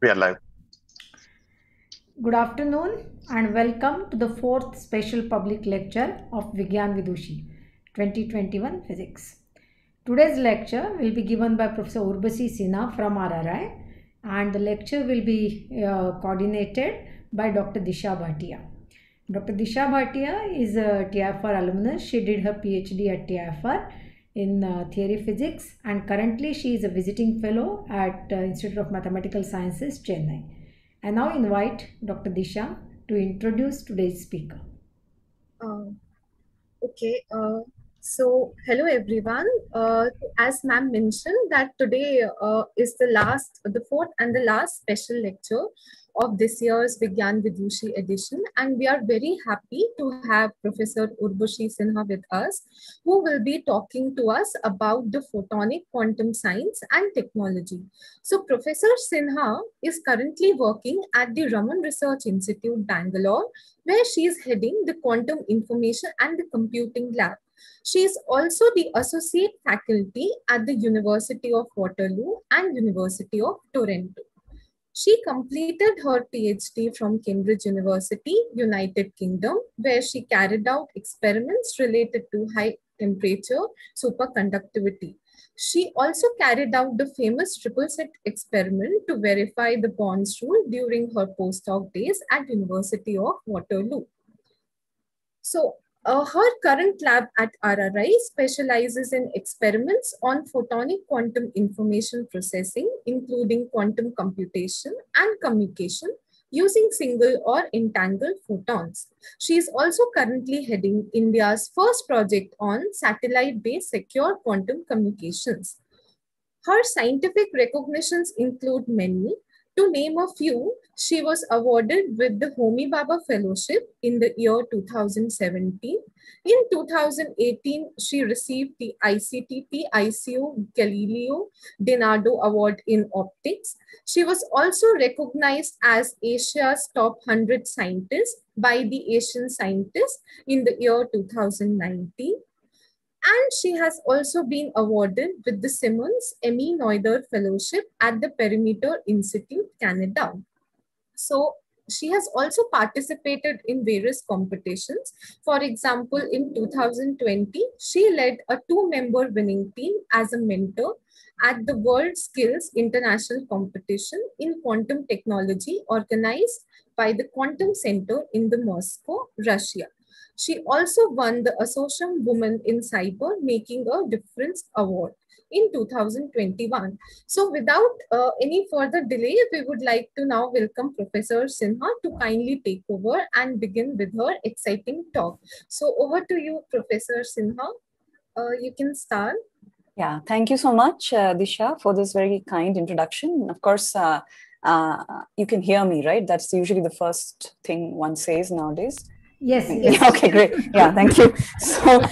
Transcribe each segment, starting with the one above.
We are live. Good afternoon and welcome to the fourth special public lecture of Vigyan Vidushi 2021 Physics. Today's lecture will be given by Professor Urbasi Sinha from RRI and the lecture will be uh, coordinated by Dr. Disha Bhatia. Dr. Disha Bhatia is a TIFR alumnus. She did her PhD at TIFR in uh, theory physics and currently she is a visiting fellow at uh, Institute of Mathematical Sciences, Chennai. I now invite Dr. Disha to introduce today's speaker. Uh, okay, uh, so hello everyone. Uh, as ma'am mentioned that today uh, is the last, the fourth and the last special lecture of this year's Vigyan Vidushi edition. And we are very happy to have Professor Urbasi Sinha with us, who will be talking to us about the photonic quantum science and technology. So Professor Sinha is currently working at the Raman Research Institute, Bangalore, where she is heading the quantum information and the computing lab. She is also the associate faculty at the University of Waterloo and University of Toronto. She completed her PhD from Cambridge University, United Kingdom, where she carried out experiments related to high temperature superconductivity. She also carried out the famous triple slit experiment to verify the Born's rule during her postdoc days at University of Waterloo. So uh, her current lab at RRI specializes in experiments on photonic quantum information processing, including quantum computation and communication using single or entangled photons. She is also currently heading India's first project on satellite-based secure quantum communications. Her scientific recognitions include many, to name a few, she was awarded with the Homi Bhabha Fellowship in the year 2017. In 2018, she received the ICTP ICO Gallieno Denardo Award in Optics. She was also recognized as Asia's top 100 scientist by the Asian Scientist in the year 2019. And she has also been awarded with the Simons Emmy Noether Fellowship at the Perimeter Institute, Canada. So she has also participated in various competitions. For example, in 2020, she led a two-member winning team as a mentor at the World Skills International Competition in Quantum Technology organized by the Quantum Center in the Moscow, Russia. She also won the Association Women in Cyber Making a Difference Award in 2021. So without uh, any further delay, we would like to now welcome Professor Sinha to kindly take over and begin with her exciting talk. So over to you, Professor Sinha. Uh, you can start. Yeah, thank you so much, uh, Disha, for this very kind introduction. Of course, uh, uh, you can hear me, right? That's usually the first thing one says nowadays. Yes. yes. okay, great. Yeah, thank you. So,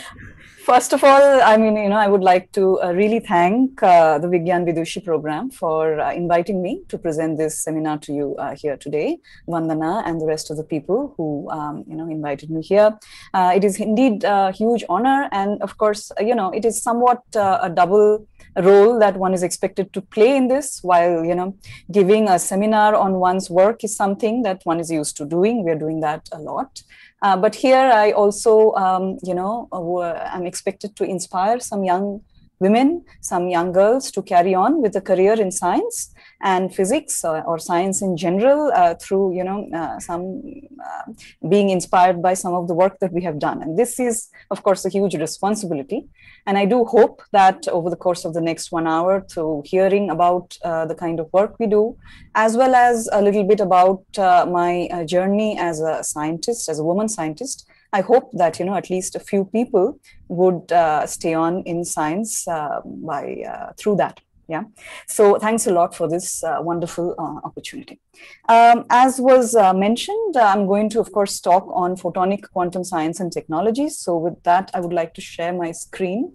first of all, I mean, you know, I would like to uh, really thank uh, the Vigyan Vidushi program for uh, inviting me to present this seminar to you uh, here today, Vandana and the rest of the people who, um, you know, invited me here. Uh, it is indeed a huge honor. And of course, uh, you know, it is somewhat a double role that one is expected to play in this while, you know, giving a seminar on one's work is something that one is used to doing. We're doing that a lot. Uh, but here I also, um, you know, uh, I'm expected to inspire some young women, some young girls to carry on with a career in science and physics or, or science in general uh, through, you know, uh, some uh, being inspired by some of the work that we have done. And this is, of course, a huge responsibility. And I do hope that over the course of the next one hour, through hearing about uh, the kind of work we do, as well as a little bit about uh, my journey as a scientist, as a woman scientist, I hope that you know at least a few people would uh, stay on in science uh, by uh, through that. Yeah. So thanks a lot for this uh, wonderful uh, opportunity. Um, as was uh, mentioned, I'm going to, of course, talk on photonic quantum science and technologies. So with that, I would like to share my screen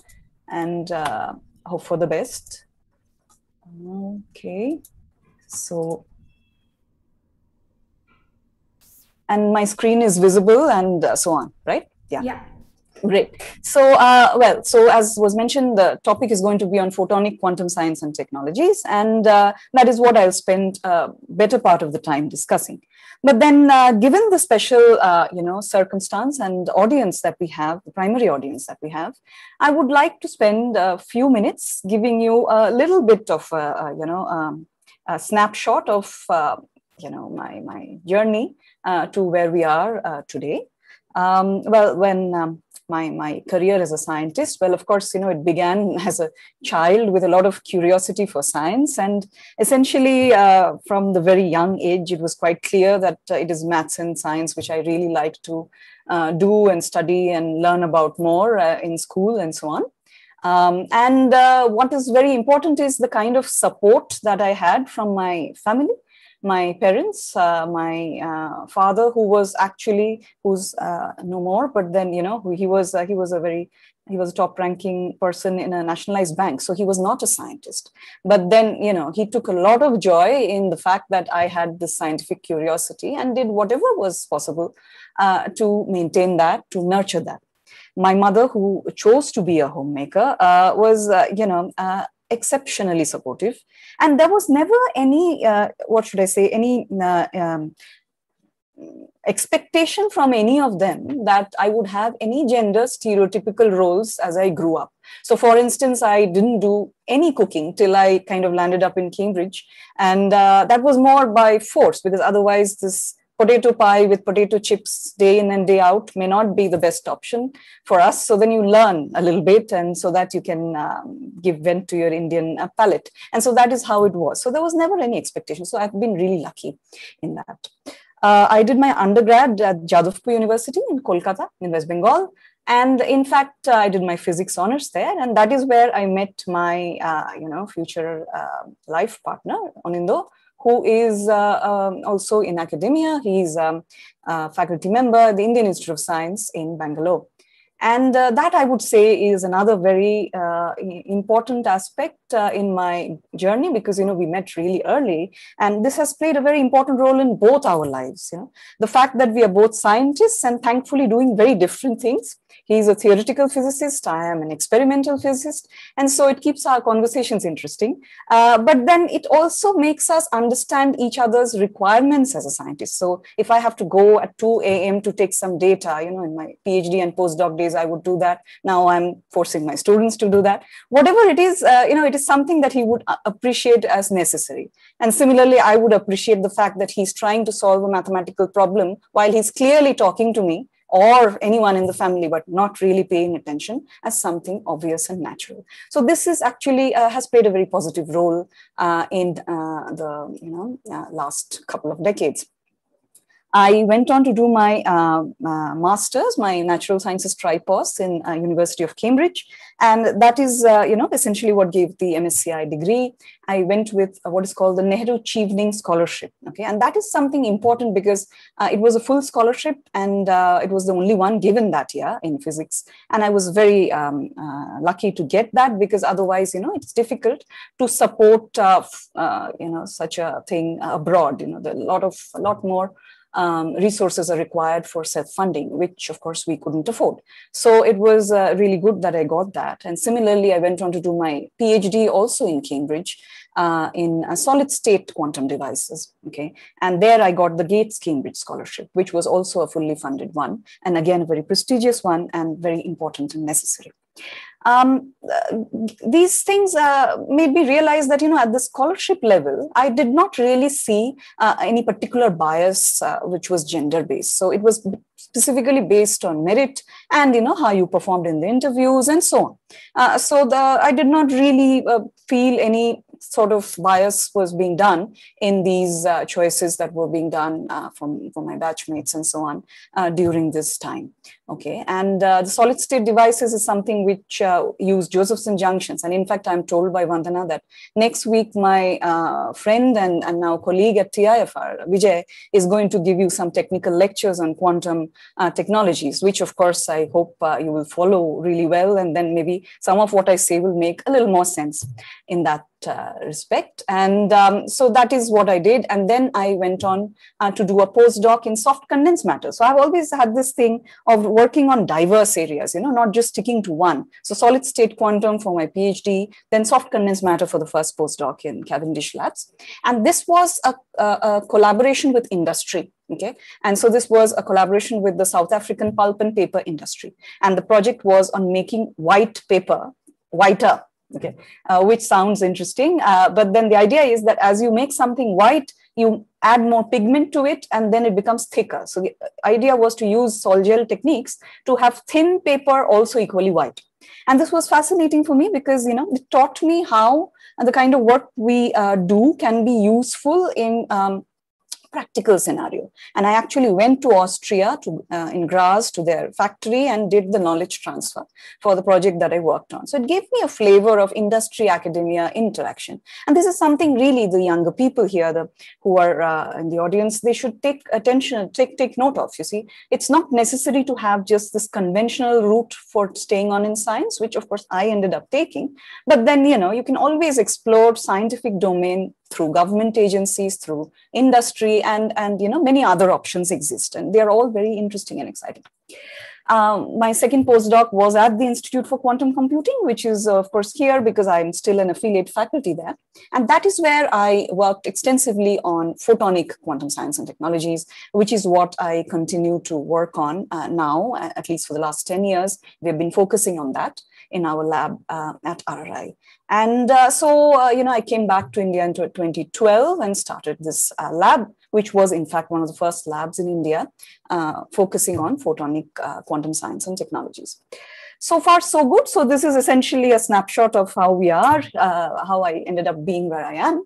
and hope for the best. Okay. So and my screen is visible and uh, so on, right? Yeah. yeah. Great. So, uh, well, so as was mentioned, the topic is going to be on photonic quantum science and technologies, and uh, that is what I'll spend a uh, better part of the time discussing. But then, uh, given the special, uh, you know, circumstance and audience that we have, the primary audience that we have, I would like to spend a few minutes giving you a little bit of, you know, um, a snapshot of, you know, my my journey to where we are today. Um, well, when um, my, my career as a scientist? Well, of course, you know, it began as a child with a lot of curiosity for science. And essentially, uh, from the very young age, it was quite clear that uh, it is maths and science, which I really like to uh, do and study and learn about more uh, in school and so on. Um, and uh, what is very important is the kind of support that I had from my family my parents, uh, my uh, father, who was actually who's uh, no more, but then you know he was uh, he was a very he was a top ranking person in a nationalized bank so he was not a scientist. But then you know he took a lot of joy in the fact that i had this scientific curiosity and did whatever was possible uh, to maintain that to nurture that. My mother who chose to be a homemaker was you know exceptionally supportive. And there was never any uh, what should i say any uh, um, expectation from any of them that i would have any gender stereotypical roles as i grew up. So for instance i didn't do any cooking till i kind of landed up in cambridge. And uh, that was more by force because otherwise this potato pie with potato chips day in and day out may not be the best option for us. So then you learn a little bit, and so that you can um, give vent to your Indian uh, palate. And so that is how it was. So there was never any expectation. So I've been really lucky in that. Uh, I did my undergrad at Jadavpur University in Kolkata, in West Bengal. And in fact, uh, I did my physics honors there, and that is where I met my, uh, you know, future uh, life partner, Anindo, who is uh, um, also in academia. He's um, a faculty member at the Indian Institute of Science in Bangalore. And uh, that I would say is another very uh, important aspect uh, in my journey because you know we met really early, and this has played a very important role in both our lives. You know, the fact that we are both scientists and thankfully doing very different things He's a theoretical physicist. I am an experimental physicist. And so it keeps our conversations interesting. Uh, but then it also makes us understand each other's requirements as a scientist. So if I have to go at 2 a.m. to take some data, you know, in my PhD and postdoc days, I would do that. Now I'm forcing my students to do that. Whatever it is, uh, you know, it is something that he would uh, appreciate as necessary. And similarly, I would appreciate the fact that he's trying to solve a mathematical problem while he's clearly talking to me or anyone in the family, but not really paying attention as something obvious and natural. So this is actually uh, has played a very positive role uh, in uh, the you know uh, last couple of decades. I went on to do my uh, uh, master's, my natural sciences tripos in uh, University of Cambridge, and that is, uh, you know, essentially what gave the MSCI degree. I went with what is called the Nehru Chevening Scholarship. Okay, and that is something important because uh, it was a full scholarship, and uh, it was the only one given that year in physics. And I was very um, lucky to get that because otherwise, you know, it's difficult to support, you know, such a thing abroad. You know, a lot of a lot more um, resources are required for self-funding, which of course we couldn't afford. So it was uh, really good that I got that. And similarly, I went on to do my PhD also in Cambridge uh, in uh, solid state quantum devices. Okay. And there I got the Gates Cambridge Scholarship, which was also a fully funded one. And again, a very prestigious one and very important and necessary um, these things uh, made me realize that you know at the scholarship level i did not really see uh, any particular bias uh, which was gender based so it was specifically based on merit and you know how you performed in the interviews and so on uh, so the i did not really uh, feel any sort of bias was being done in these uh, choices that were being done uh, from, from my batchmates and so on uh, during this time. Okay, and uh, the solid state devices is something which uh, use Josephson junctions. And in fact, I'm told by Vandana that next week my uh, friend and, and now colleague at TIFR, Vijay, is going to give you some technical lectures on quantum technologies, which of course I hope you will follow really well. And then maybe some of what I say will make a little more sense in that uh, respect. And um, so that is what I did. And then I went on uh, to do a postdoc in soft condensed matter. So I've always had this thing of working on diverse areas, you know, not just sticking to one. So solid state quantum for my PhD, then soft condensed matter for the first postdoc in Cavendish Labs. And this was a, a, a collaboration with industry. Okay. And so this was a collaboration with the South African pulp and paper industry. And the project was on making white paper whiter okay uh, which sounds interesting uh, but then the idea is that as you make something white you add more pigment to it and then it becomes thicker so the idea was to use sol gel techniques to have thin paper also equally white and this was fascinating for me because you know it taught me how the kind of work we uh, do can be useful in um, practical scenario. And I actually went to Austria, to uh, in Graz, to their factory and did the knowledge transfer for the project that I worked on. So it gave me a flavor of industry academia interaction. And this is something really the younger people here, the who are uh, in the audience, they should take attention, take take note of. You see, it's not necessary to have just this conventional route for staying on in science, which of course I ended up taking. But then you know you can always explore scientific domain through government agencies, through industry, and, and you know, many other options exist. And they're all very interesting and exciting. Um, my second postdoc was at the Institute for Quantum Computing, which is, of course, here because I'm still an affiliate faculty there. And that is where I worked extensively on photonic quantum science and technologies, which is what I continue to work on uh, now, at least for the last 10 years. We've been focusing on that in our lab uh, at RRI. And uh, so, uh, you know, I came back to India in 2012 and started this uh, lab, which was in fact one of the first labs in India uh, focusing on photonic uh, quantum science and technologies. So far, so good. So this is essentially a snapshot of how we are, uh, how I ended up being where I am.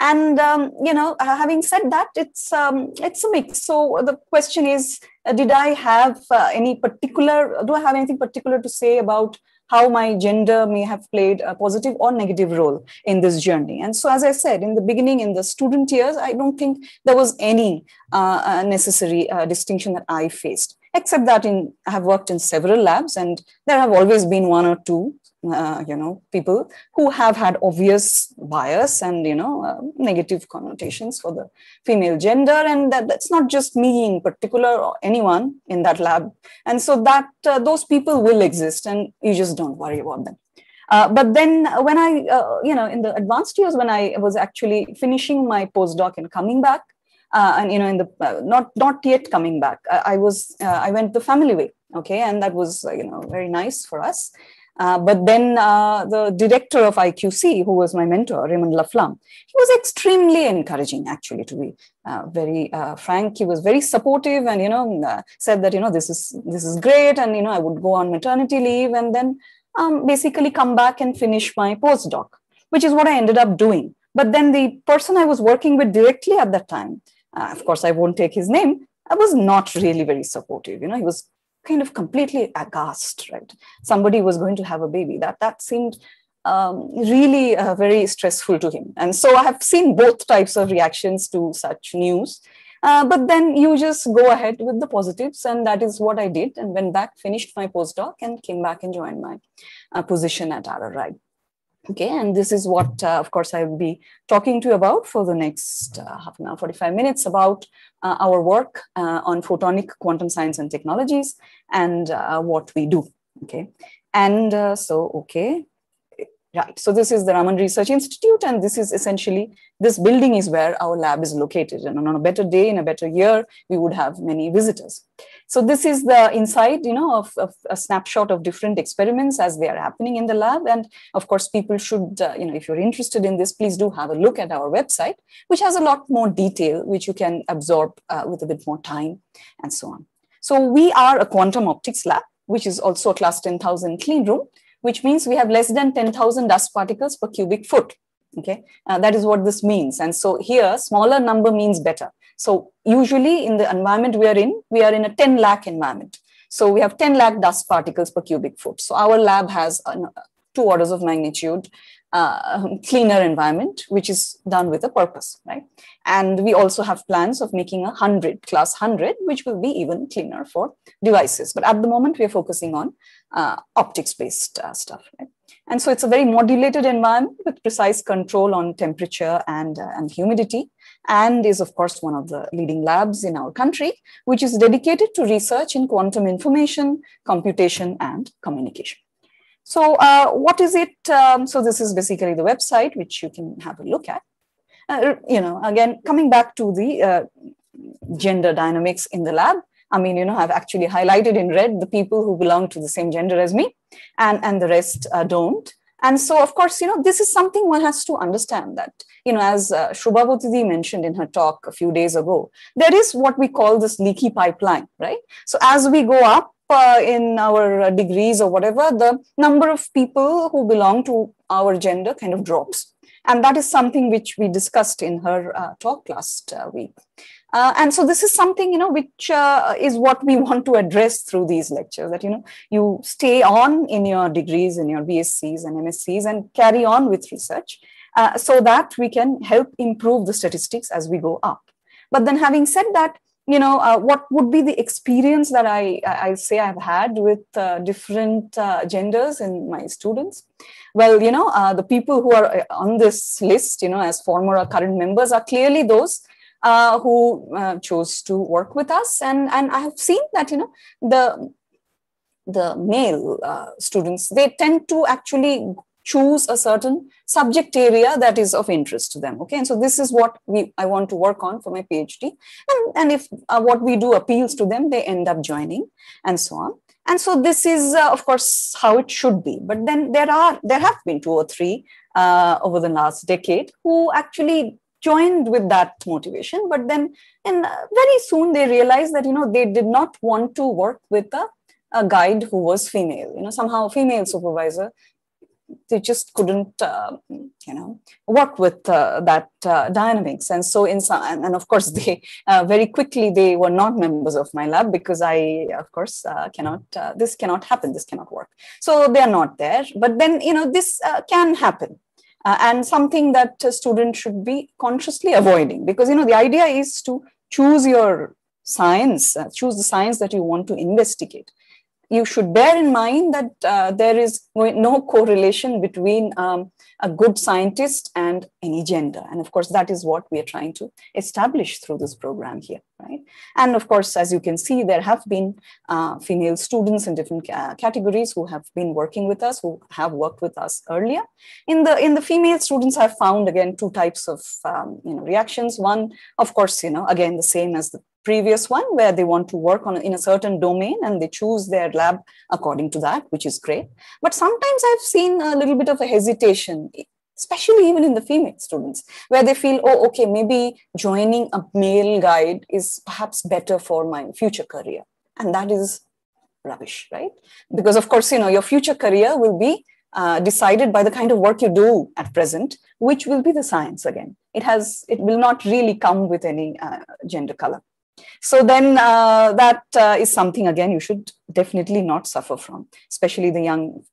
And um, you know, having said that, it's um, it's a mix. So the question is, did I have any particular? Do I have anything particular to say about how my gender may have played a positive or negative role in this journey. And so, as I said in the beginning, in the student years, I don't think there was any uh, uh necessary uh, distinction that I faced, except that in I have worked in several labs, and there have always been one or two uh, you know people who have had obvious bias and you know uh, negative connotations for the female gender. And that, that's not just me in particular or anyone in that lab. And so that uh, those people will exist and you just don't worry about them. Uh, but then when i uh, you know in the advanced years when i was actually finishing my postdoc and coming back and you know in the not not yet coming back i, I was i went the family way okay? And that was you know very nice for us uh, but then uh, the director of IQC, who was my mentor, Raymond Laflamme, he was extremely encouraging, actually, to be uh, very uh, frank. He was very supportive and, you know, uh, said that, you know, this is, this is great. And, you know, I would go on maternity leave and then um, basically come back and finish my postdoc, which is what I ended up doing. But then the person I was working with directly at that time, of course, I won't take his name, I was not really very supportive. You know, he was kind of completely aghast, right? Somebody was going to have a baby. That that seemed um, really uh, very stressful to him. And so I have seen both types of reactions to such news. Uh, but then you just go ahead with the positives, and that is what I did. And went back, finished my postdoc, and came back and joined my uh, position at RRI. Okay, and this is what, uh, of course, I will be talking to you about for the next uh, half an hour, 45 minutes about uh, our work uh, on photonic quantum science and technologies and uh, what we do. Okay, and uh, so, okay, Right. So this is the Raman Research Institute, and this is essentially this building is where our lab is located. And on a better day, in a better year, we would have many visitors. So this is the inside, you know, of, of a snapshot of different experiments as they are happening in the lab. And of course, people should, uh, you know, if you're interested in this, please do have a look at our website, which has a lot more detail, which you can absorb uh, with a bit more time and so on. So we are a quantum optics lab, which is also a class 10,000 clean room which means we have less than 10,000 dust particles per cubic foot. Okay, uh, that is what this means. And so here, smaller number means better. So usually in the environment we are in, we are in a 10 lakh environment. So we have 10 lakh dust particles per cubic foot. So our lab has uh, two orders of magnitude uh, cleaner environment, which is done with a purpose, right? And we also have plans of making a 100, class 100, which will be even cleaner for devices. But at the moment, we are focusing on uh, optics-based uh, stuff, right? And so it's a very modulated environment with precise control on temperature and, uh, and humidity, and is, of course, one of the leading labs in our country, which is dedicated to research in quantum information, computation, and communication. So uh, what is it? Um, so this is basically the website, which you can have a look at. Uh, you know, again, coming back to the uh, gender dynamics in the lab, I mean, you know, I've actually highlighted in red the people who belong to the same gender as me and, and the rest uh, don't. And so, of course, you know, this is something one has to understand that, you know, as uh, Shubhavati mentioned in her talk a few days ago, there is what we call this leaky pipeline, right? So as we go up, uh, in our uh, degrees or whatever, the number of people who belong to our gender kind of drops. And that is something which we discussed in her uh, talk last uh, week. Uh, and so this is something, you know, which uh, is what we want to address through these lectures, that, you know, you stay on in your degrees, in your BScs and MScs and carry on with research so that we can help improve the statistics as we go up. But then having said that, you know, uh, what would be the experience that I, I say I've had with uh, different uh, genders in my students? Well, you know, uh, the people who are uh, on this list, you know, as former or current members are clearly those uh, who chose to work with us. And, and I have seen that, you know, the, the male students, they tend to actually choose a certain subject area that is of interest to them. Okay. And so this is what we i want to work on for my phd and, and if uh, what we do appeals to them they end up joining and so on. And so this is uh, of course how it should be. But then there are there have been two or three uh, over the last decade who actually joined with that motivation but then and uh, very soon they realized that you know they did not want to work with a, a guide who was female you know somehow female supervisor. They just couldn't uh, you know work with uh, that uh, dynamics. And so in some and, of course they uh, very quickly they were not members of my lab because i of course uh, cannot this cannot happen this cannot work. So they are not there. But then you know this can happen Uh, and something that a student should be consciously avoiding. Because you know the idea is to choose your science uh, choose the science that you want to investigate you should bear in mind that uh, there is no correlation between um, a good scientist and any gender. And of course, that is what we are trying to establish through this program here, right? And of course, as you can see, there have been uh, female students in different uh, categories who have been working with us, who have worked with us earlier. In the in the female students, I've found again two types of um, you know reactions. One, of course, you know again the same as the previous one where they want to work on in a certain domain and they choose their lab according to that which is great but sometimes i've seen a little bit of a hesitation especially even in the female students where they feel oh okay maybe joining a male guide is perhaps better for my future career and that is rubbish right because of course you know your future career will be uh, decided by the kind of work you do at present, which will be the science again. It has, it will not really come with any uh, gender color. So then uh, that uh, is something, again, you should definitely not suffer from, especially the young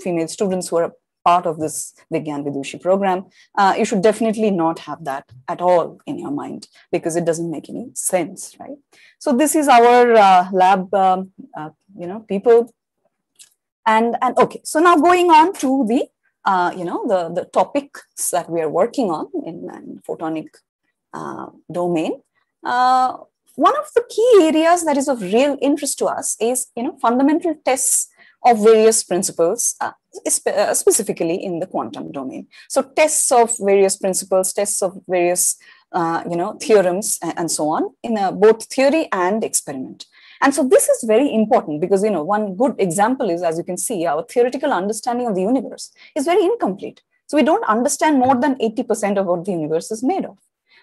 female students who are part of this Vigyan Vidushi program. Uh, you should definitely not have that at all in your mind because it doesn't make any sense, right? So this is our uh, lab, um, uh, you know, people. And, and okay, so now going on to the, uh, you know, the, the topics that we are working on in, in photonic domain. Uh, one of the key areas that is of real interest to us is you know fundamental tests of various principles uh, uh, specifically in the quantum domain. So tests of various principles tests of various uh, you know theorems and so on in uh, both theory and experiment. And so this is very important because you know one good example is as you can see our theoretical understanding of the universe is very incomplete. So we don't understand more than 80% of what the universe is made of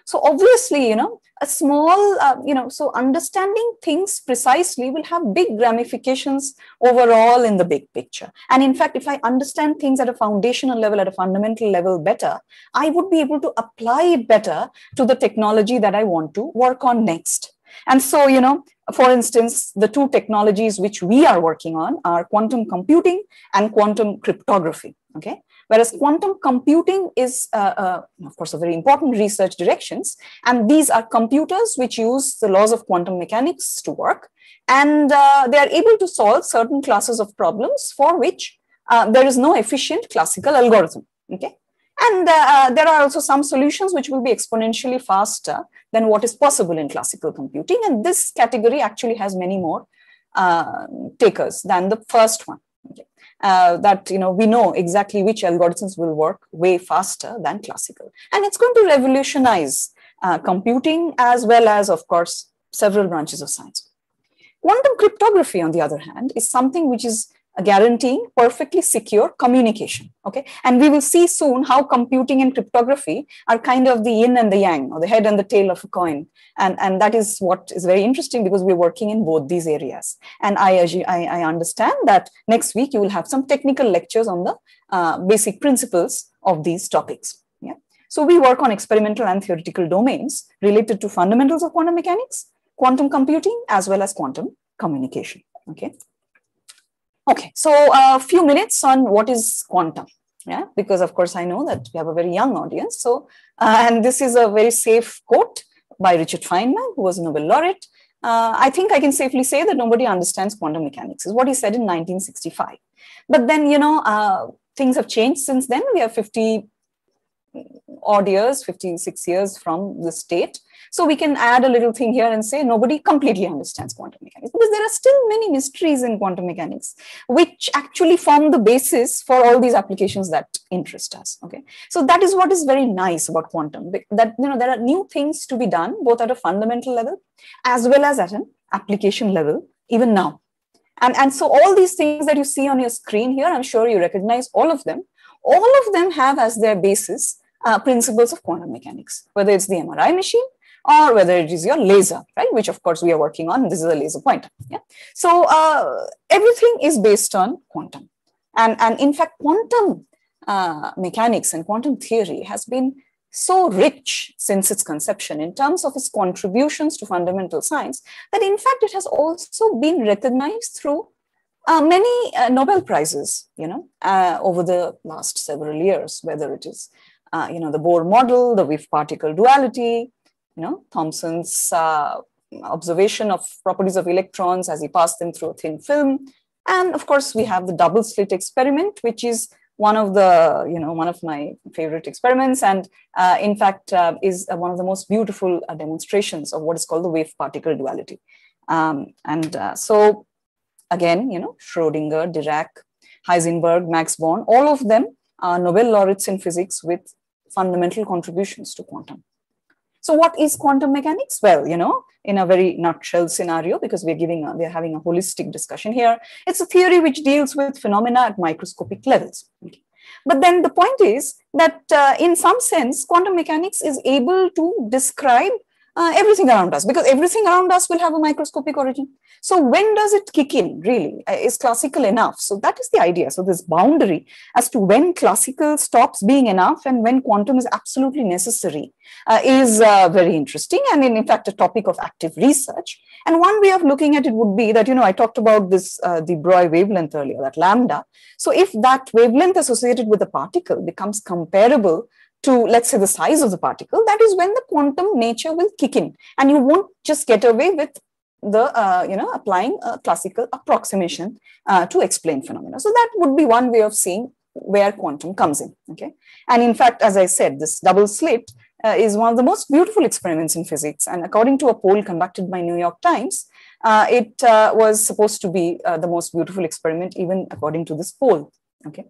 so obviously, you know, a small, uh, you know, so understanding things precisely will have big ramifications overall in the big picture. And in fact, if I understand things at a foundational level, at a fundamental level better, I would be able to apply it better to the technology that I want to work on next. And so, you know, for instance, the two technologies which we are working on are quantum computing and quantum cryptography. Okay. Whereas quantum computing is, uh, uh, of course, a very important research directions. And these are computers which use the laws of quantum mechanics to work. And uh, they are able to solve certain classes of problems for which uh, there is no efficient classical algorithm. Okay. And uh, there are also some solutions which will be exponentially faster than what is possible in classical computing. And this category actually has many more uh, takers than the first one. Uh, that you know we know exactly which algorithms will work way faster than classical, and it's going to revolutionize uh, computing as well as, of course, several branches of science. Quantum cryptography, on the other hand, is something which is guaranteeing perfectly secure communication. Okay, and we will see soon how computing and cryptography are kind of the yin and the yang, or the head and the tail of a coin. And, and that is what is very interesting because we're working in both these areas. And I, I, I understand that next week you will have some technical lectures on the uh, basic principles of these topics. Yeah. So we work on experimental and theoretical domains related to fundamentals of quantum mechanics, quantum computing, as well as quantum communication. Okay. Okay, so a few minutes on what is quantum. Yeah, because of course I know that we have a very young audience. So, uh, and this is a very safe quote by Richard Feynman, who was a Nobel laureate. Uh, I think I can safely say that nobody understands quantum mechanics, is what he said in 1965. But then, you know, uh, things have changed since then. We have 50 odd years, 56 years from the state. So we can add a little thing here and say nobody completely understands quantum mechanics because there are still many mysteries in quantum mechanics, which actually form the basis for all these applications that interest us. Okay, so that is what is very nice about quantum. That you know there are new things to be done both at a fundamental level as well as at an application level even now. And, and so all these things that you see on your screen here, I'm sure you recognize all of them. All of them have as their basis uh, principles of quantum mechanics, whether it's the MRI machine, or whether it is your laser, right? Which of course we are working on. This is a laser pointer. Yeah. So uh, everything is based on quantum, and and in fact, quantum uh, mechanics and quantum theory has been so rich since its conception in terms of its contributions to fundamental science that in fact it has also been recognized through uh, many uh, Nobel prizes, you know, uh, over the last several years, whether it is, uh, you know, the Bohr model, the wave particle duality, you know, Thomson's uh, observation of properties of electrons as he passed them through a thin film. And of course, we have the double slit experiment, which is one of the, you know, one of my favorite experiments. And uh, in fact, uh, is uh, one of the most beautiful uh, demonstrations of what is called the wave particle duality. Um, and so again, you know, Schrodinger, Dirac, Heisenberg, Max Born, all of them are Nobel laureates in physics with fundamental contributions to quantum. So what is quantum mechanics? Well, you know, in a very nutshell scenario, because we're giving, a, we're having a holistic discussion here, it's a theory which deals with phenomena at microscopic levels. Okay. But then the point is that uh, in some sense, quantum mechanics is able to describe uh, everything around us because everything around us will have a microscopic origin. So when does it kick in really? Uh, is classical enough? So that is the idea. So this boundary as to when classical stops being enough and when quantum is absolutely necessary uh, is uh, very interesting and in, in, fact a topic of active research. And one way of looking at it would be that, you know, I talked about this, uh, de Broglie wavelength earlier, that lambda. So if that wavelength associated with a particle becomes comparable to let's say the size of the particle that is when the quantum nature will kick in. And you won't just get away with the uh, you know applying a classical approximation uh, to explain phenomena. So that would be one way of seeing where quantum comes in okay? And in fact as i said this double slit uh, is one of the most beautiful experiments in physics. And according to a poll conducted by new york times uh, it uh, was supposed to be uh, the most beautiful experiment even according to this poll okay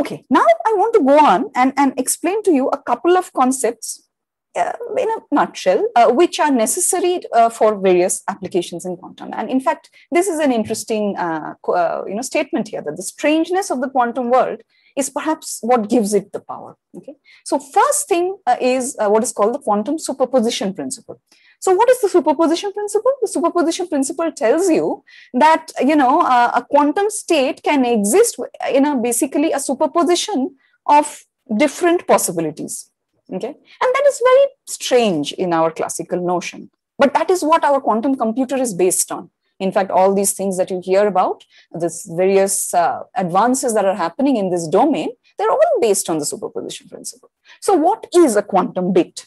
Okay, now I want to go on and, and explain to you a couple of concepts uh, in a nutshell, uh, which are necessary uh, for various applications in quantum. And in fact, this is an interesting uh, uh, you know, statement here that the strangeness of the quantum world is perhaps what gives it the power. Okay, so first thing uh, is what is called the quantum superposition principle. So what is the superposition principle? The superposition principle tells you that, you know, a quantum state can exist in a basically a superposition of different possibilities. Okay. And that is very strange in our classical notion. But that is what our quantum computer is based on. In fact, all these things that you hear about, this various uh, advances that are happening in this domain, they're all based on the superposition principle. So what is a quantum bit?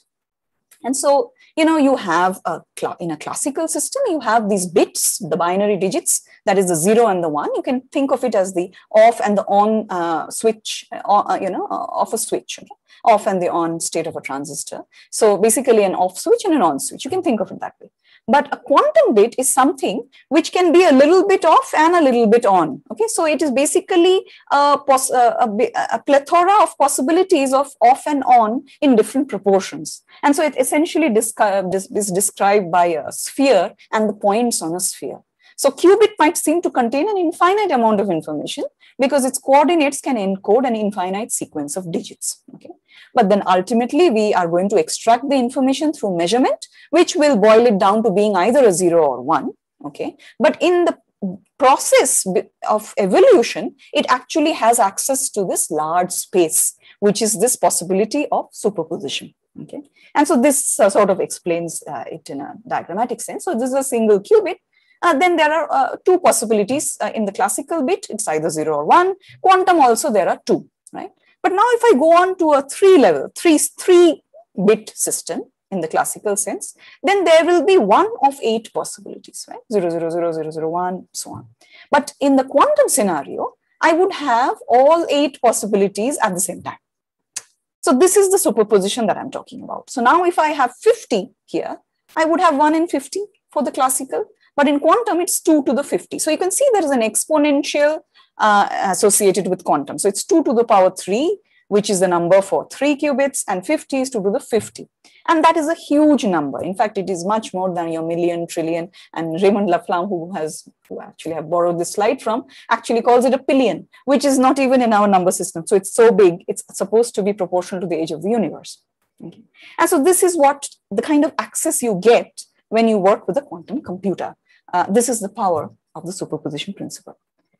And so, you know, you have a in a classical system, you have these bits, the binary digits, that is the zero and the one. You can think of it as the off and the on uh, switch, uh, uh you know, uh, off a switch, okay? off and the on state of a transistor. So basically an off switch and an on switch. You can think of it that way. But a quantum bit is something which can be a little bit off and a little bit on. Okay, so it is basically a, a, a, plethora of possibilities of off and on in different proportions. And so it essentially is described by a sphere and the points on a sphere. So qubit might seem to contain an infinite amount of information because its coordinates can encode an infinite sequence of digits. Okay. But then ultimately we are going to extract the information through measurement, which will boil it down to being either a zero or one. Okay. But in the process of evolution, it actually has access to this large space, which is this possibility of superposition. Okay. And so this uh, sort of explains uh, it in a diagrammatic sense. So this is a single qubit uh, then there are uh, two possibilities uh, in the classical bit. It's either zero or one. Quantum also there are two, right? But now if I go on to a three level, three, three bit system in the classical sense, then there will be one of eight possibilities, right? Zero, zero, zero, zero, zero, one, so on. But in the quantum scenario, I would have all eight possibilities at the same time. So this is the superposition that I'm talking about. So now if I have 50 here, I would have 1 in 50 for the classical. But in quantum, it's 2 to the 50. So you can see there is an exponential uh, associated with quantum. So it's 2 to the power 3, which is the number for 3 qubits, and 50 is 2 to the 50. And that is a huge number. In fact, it is much more than your million, trillion. And Raymond Laflamme, who has who actually have borrowed this slide from, actually calls it a billion, which is not even in our number system. So it's so big, it's supposed to be proportional to the age of the universe. Okay. And so this is what the kind of access you get when you work with a quantum computer. Uh, this is the power of the superposition principle.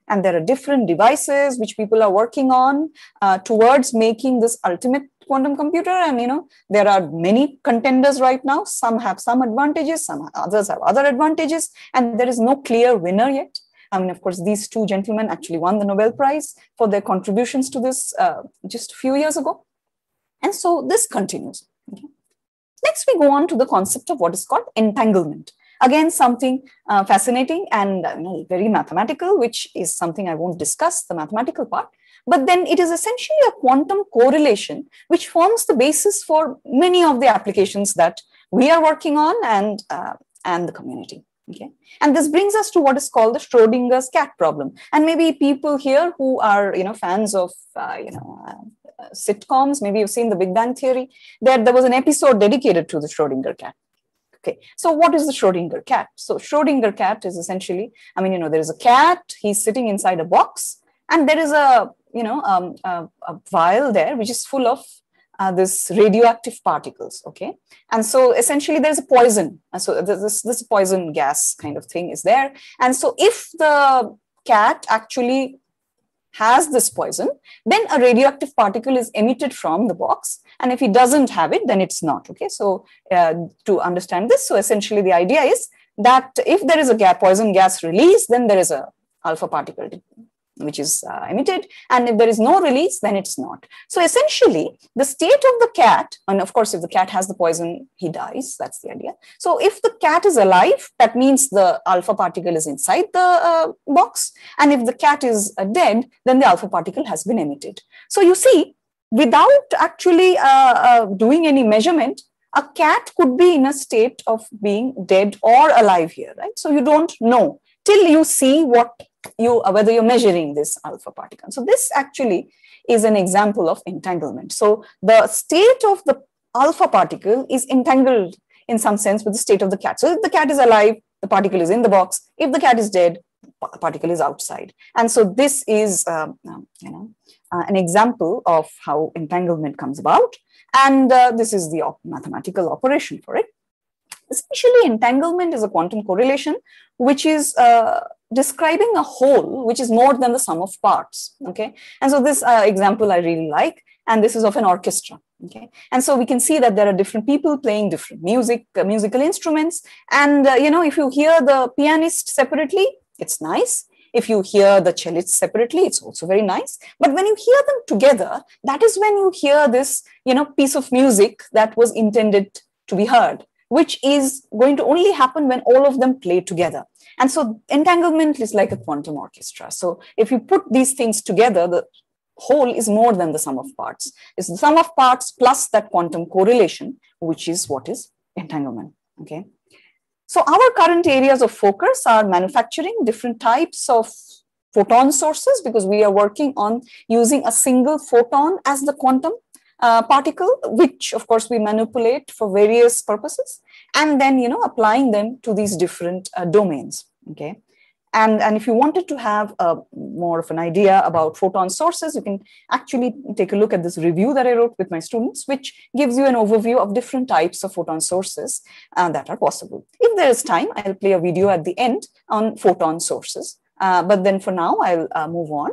And there are different devices which people are working on uh, towards making this ultimate quantum computer. And, you know, there are many contenders right now. Some have some advantages, some others have other advantages, and there is no clear winner yet. I mean, of course, these two gentlemen actually won the Nobel Prize for their contributions to this uh, just a few years ago. And so this continues. Okay. Next, we go on to the concept of what is called entanglement. Again, something uh, fascinating and uh, very mathematical, which is something I won't discuss, the mathematical part. But then it is essentially a quantum correlation, which forms the basis for many of the applications that we are working on and, uh, and the community. Okay. And this brings us to what is called the Schrodinger's cat problem. And maybe people here who are, you know, fans of, uh, you know, uh, sitcoms, maybe you've seen the Big Bang Theory, that there was an episode dedicated to the Schrodinger cat. Okay, so what is the Schrodinger cat? So Schrodinger cat is essentially, I mean, you know, there is a cat, he's sitting inside a box, and there is a, you know, um, a, a vial there which is full of uh, this radioactive particles. Okay, and so essentially there's a poison. So this this poison gas kind of thing is there, and so if the cat actually has this poison, then a radioactive particle is emitted from the box. And if he doesn't have it, then it's not. Okay. So uh, to understand this, so essentially the idea is that if there is a poison gas release, then there is a alpha particle which is uh, emitted. And if there is no release, then it's not. So essentially, the state of the cat, and of course, if the cat has the poison, he dies. That's the idea. So if the cat is alive, that means the alpha particle is inside the uh, box. And if the cat is uh, dead, then the alpha particle has been emitted. So you see, without actually uh, uh, doing any measurement, a cat could be in a state of being dead or alive here, right? So you don't know till you see what you whether you're measuring this alpha particle. So this actually is an example of entanglement. So the state of the alpha particle is entangled in some sense with the state of the cat. So if the cat is alive, the particle is in the box. If the cat is dead, the particle is outside. And so this is, um, um, you know, uh, an example of how entanglement comes about. And uh, this is the op mathematical operation for it. Essentially, entanglement is a quantum correlation, which is uh, describing a whole which is more than the sum of parts okay and so this uh, example i really like and this is of an orchestra. Okay, and so we can see that there are different people playing different music, uh, musical instruments, and uh, you know if you hear the pianist separately, it's nice. If you hear the cellist separately, it's also very nice. But when you hear them together, that is when you hear this, you know, piece of music that was intended to be heard, which is going to only happen when all of them play together. And so entanglement is like a quantum orchestra. So if you put these things together, the whole is more than the sum of parts. It's the sum of parts plus that quantum correlation, which is what is entanglement. Okay. So our current areas of focus are manufacturing different types of photon sources because we are working on using a single photon as the quantum uh, particle, which of course we manipulate for various purposes, and then you know applying them to these different uh, domains. Okay. And, and if you wanted to have a, more of an idea about photon sources, you can actually take a look at this review that I wrote with my students, which gives you an overview of different types of photon sources uh, that are possible. If there is time, I'll play a video at the end on photon sources. Uh, but then for now, I'll uh, move on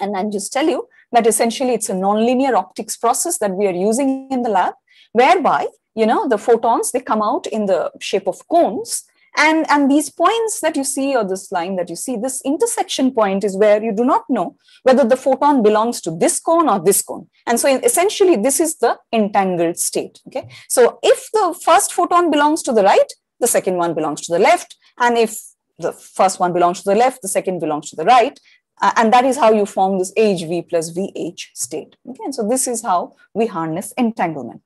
and then just tell you that essentially it's a nonlinear optics process that we are using in the lab, whereby you know the photons they come out in the shape of cones and, and these points that you see, or this line that you see, this intersection point is where you do not know whether the photon belongs to this cone or this cone. And so essentially, this is the entangled state. Okay. So if the first photon belongs to the right, the second one belongs to the left. And if the first one belongs to the left, the second belongs to the right. Uh, and that is how you form this HV plus VH state. Okay. And so this is how we harness entanglement.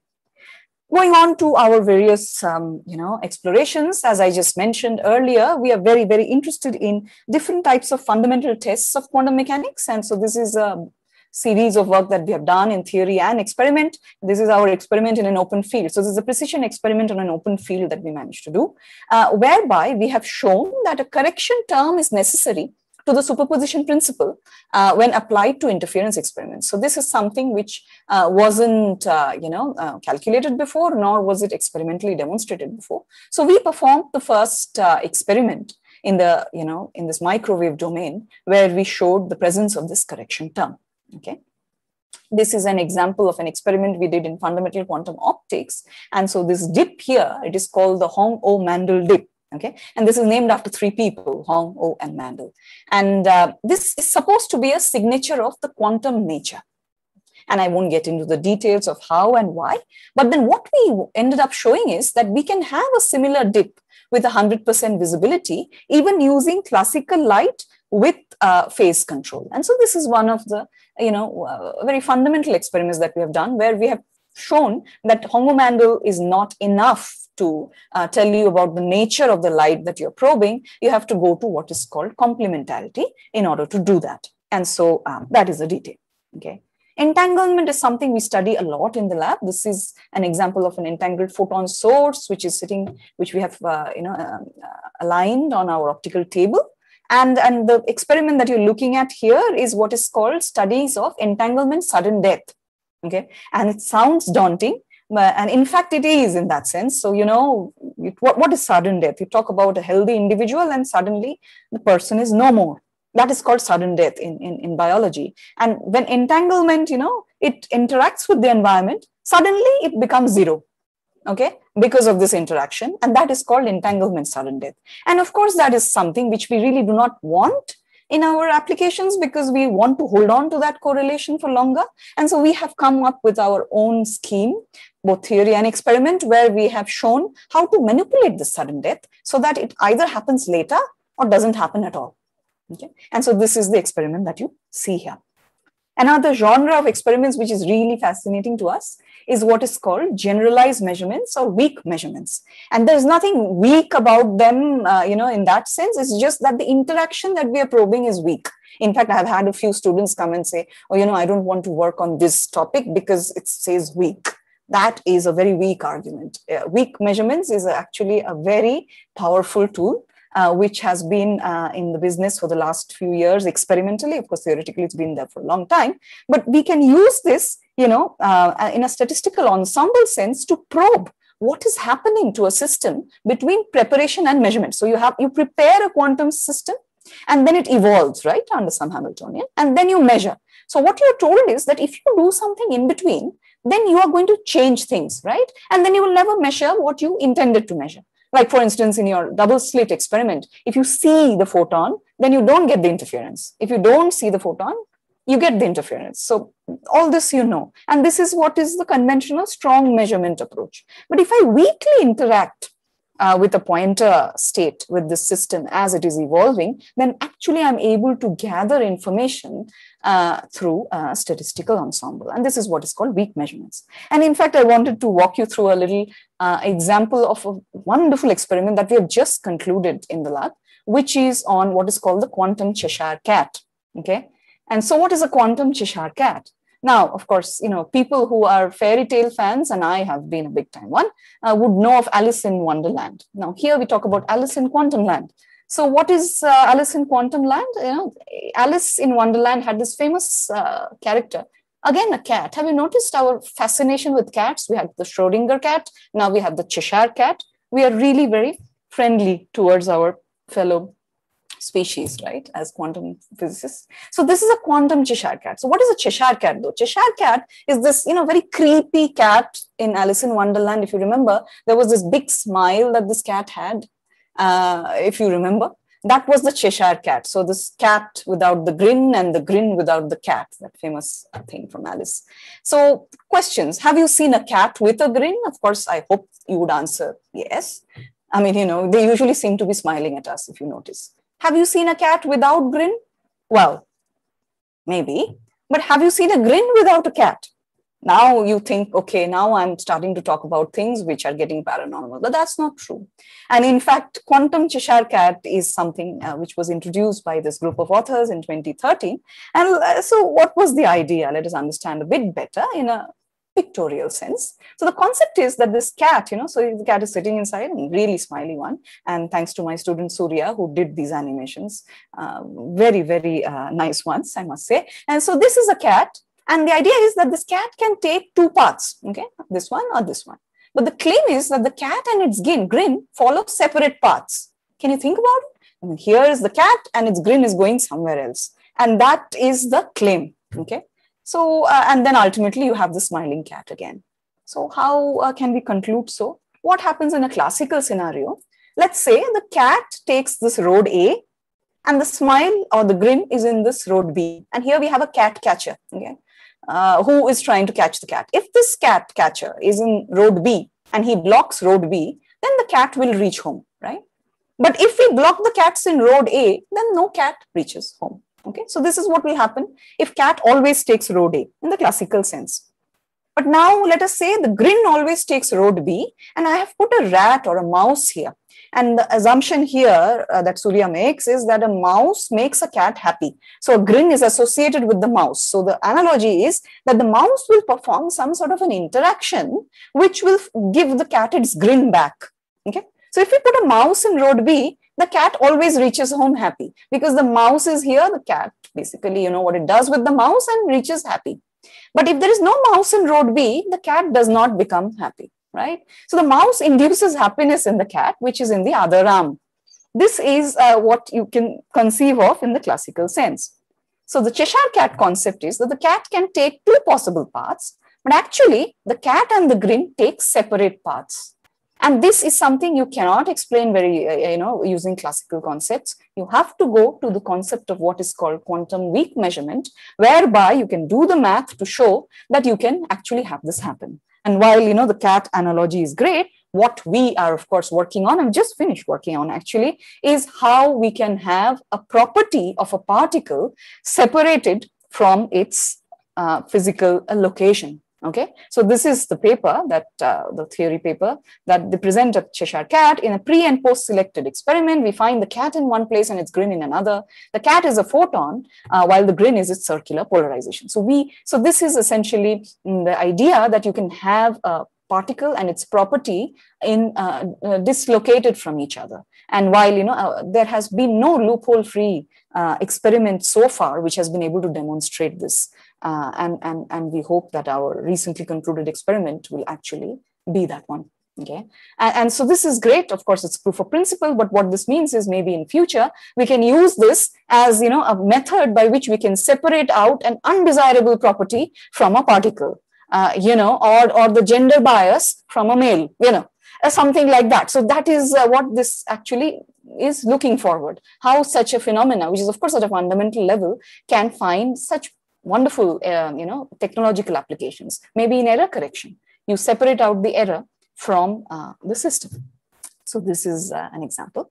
Going on to our various, um, you know, explorations, as I just mentioned earlier, we are very, very interested in different types of fundamental tests of quantum mechanics. And so this is a series of work that we have done in theory and experiment. This is our experiment in an open field. So this is a precision experiment on an open field that we managed to do, uh, whereby we have shown that a correction term is necessary to the superposition principle uh, when applied to interference experiments. So this is something which uh, wasn't, uh, you know, uh, calculated before, nor was it experimentally demonstrated before. So we performed the first uh, experiment in the, you know, in this microwave domain where we showed the presence of this correction term. Okay. This is an example of an experiment we did in fundamental quantum optics. And so this dip here, it is called the Hong-Ou Mandel dip. Okay, and this is named after three people, Hong, Ou, and Mandel. And uh, this is supposed to be a signature of the quantum nature. And I won't get into the details of how and why. But then what we ended up showing is that we can have a similar dip with 100% visibility, even using classical light with uh, phase control. And so this is one of the, you know, uh, very fundamental experiments that we have done where we have shown that Hong-Ou Mandel is not enough to uh, tell you about the nature of the light that you're probing, you have to go to what is called complementarity in order to do that. And so um, that is a detail. Okay. Entanglement is something we study a lot in the lab. This is an example of an entangled photon source, which is sitting, which we have, uh, you know, uh, aligned on our optical table. And, and the experiment that you're looking at here is what is called studies of entanglement sudden death. Okay. And it sounds daunting, and in fact it is in that sense. So you know what, what is sudden death? You talk about a healthy individual and suddenly the person is no more. That is called sudden death in, in, in biology. And when entanglement you know it interacts with the environment suddenly it becomes zero okay because of this interaction. And that is called entanglement sudden death. And of course that is something which we really do not want in our applications because we want to hold on to that correlation for longer. And so we have come up with our own scheme, both theory and experiment, where we have shown how to manipulate the sudden death so that it either happens later or doesn't happen at all. Okay? And so this is the experiment that you see here. Another genre of experiments which is really fascinating to us is what is called generalized measurements or weak measurements. And there's nothing weak about them, uh, you know, in that sense. It's just that the interaction that we are probing is weak. In fact, I've had a few students come and say, oh, you know, I don't want to work on this topic because it says weak. That is a very weak argument. Uh, weak measurements is actually a very powerful tool uh, which has been uh, in the business for the last few years experimentally. Of course, theoretically, it's been there for a long time. But we can use this, you know, uh, in a statistical ensemble sense to probe what is happening to a system between preparation and measurement. So you have you prepare a quantum system, and then it evolves right under some Hamiltonian, and then you measure. So what you're told is that if you do something in between, then you are going to change things, right? And then you will never measure what you intended to measure. Like for instance, in your double slit experiment, if you see the photon, then you don't get the interference. If you don't see the photon, you get the interference. So all this you know, and this is what is the conventional strong measurement approach. But if I weakly interact uh, with a pointer state with the system as it is evolving, then actually I'm able to gather information uh, through a statistical ensemble. And this is what is called weak measurements. And in fact, I wanted to walk you through a little uh, example of a wonderful experiment that we have just concluded in the lab, which is on what is called the quantum Cheshire cat. Okay. And so what is a quantum Cheshire cat? Now, of course, you know, people who are fairy tale fans, and I have been a big time one, uh, would know of Alice in Wonderland. Now, here we talk about Alice in Quantum Land. So, what is uh, Alice in Quantum Land? You know, Alice in Wonderland had this famous uh, character. Again, a cat. Have you noticed our fascination with cats? We had the Schrodinger cat. Now we have the Cheshire cat. We are really very friendly towards our fellow species, right, as quantum physicists. So this is a quantum Cheshire cat. So what is a Cheshire cat though? Cheshire cat is this, you know, very creepy cat in Alice in Wonderland. If you remember, there was this big smile that this cat had, uh, if you remember. That was the Cheshire cat. So this cat without the grin and the grin without the cat, that famous thing from Alice. So questions, have you seen a cat with a grin? Of course, I hope you would answer yes. I mean, you know, they usually seem to be smiling at us if you notice. Have you seen a cat without grin? Well, maybe. But have you seen a grin without a cat? Now you think, okay, now I'm starting to talk about things which are getting paranormal, but that's not true. And in fact, quantum Cheshire cat is something uh, which was introduced by this group of authors in 2013. And uh, so, what was the idea? Let us understand a bit better in a pictorial sense. So the concept is that this cat, you know, so the cat is sitting inside really smiley one. And thanks to my student Surya, who did these animations, uh, very, very uh, nice ones, I must say. And so this is a cat. And the idea is that this cat can take two paths, okay, this one or this one. But the claim is that the cat and its grin, grin follow separate paths. Can you think about it? I mean, here is the cat and its grin is going somewhere else. And that is the claim, okay? So, uh, and then ultimately you have the smiling cat again. So, how uh, can we conclude so? What happens in a classical scenario? Let's say the cat takes this road A and the smile or the grin is in this road B. And here we have a cat catcher, okay, uh, who is trying to catch the cat. If this cat catcher is in road B and he blocks road B, then the cat will reach home, right? But if we block the cats in road A, then no cat reaches home. Okay, so this is what will happen if cat always takes road A in the classical sense. But now let us say the grin always takes road B and I have put a rat or a mouse here. And the assumption here uh, that Surya makes is that a mouse makes a cat happy. So a grin is associated with the mouse. So the analogy is that the mouse will perform some sort of an interaction which will give the cat its grin back. Okay. So if we put a mouse in road B, the cat always reaches home happy because the mouse is here the cat basically you know what it does with the mouse and reaches happy. But if there is no mouse in road b the cat does not become happy right? So the mouse induces happiness in the cat which is in the other arm this is uh, what you can conceive of in the classical sense. So the cheshire cat concept is that the cat can take two possible paths but actually the cat and the grin take separate paths and this is something you cannot explain very uh, you know using classical concepts. You have to go to the concept of what is called quantum weak measurement whereby you can do the math to show that you can actually have this happen. And while you know the cat analogy is great what we are of course working on and just finished working on actually is how we can have a property of a particle separated from its uh, physical location Okay, so this is the paper that uh, the theory paper that they present a Cheshire cat in a pre and post selected experiment. We find the cat in one place and its grin in another. The cat is a photon, uh, while the grin is its circular polarization. So we, so this is essentially mm, the idea that you can have a particle and its property in uh, uh dislocated from each other. And while you know uh, there has been no loophole free uh, experiment so far which has been able to demonstrate this. Uh, and, and, and we hope that our recently concluded experiment will actually be that one. Okay, and, and, so this is great. Of course, it's proof of principle, but what this means is maybe in future we can use this as you know a method by which we can separate out an undesirable property from a particle, uh, you know, or or the gender bias from a male, you know, uh, something like that. So that is uh, what this actually is looking forward. How such a phenomena, which is of course at a fundamental level, can find such wonderful, uh, you know, technological applications. Maybe in error correction, you separate out the error from uh, the system. So this is uh, an example.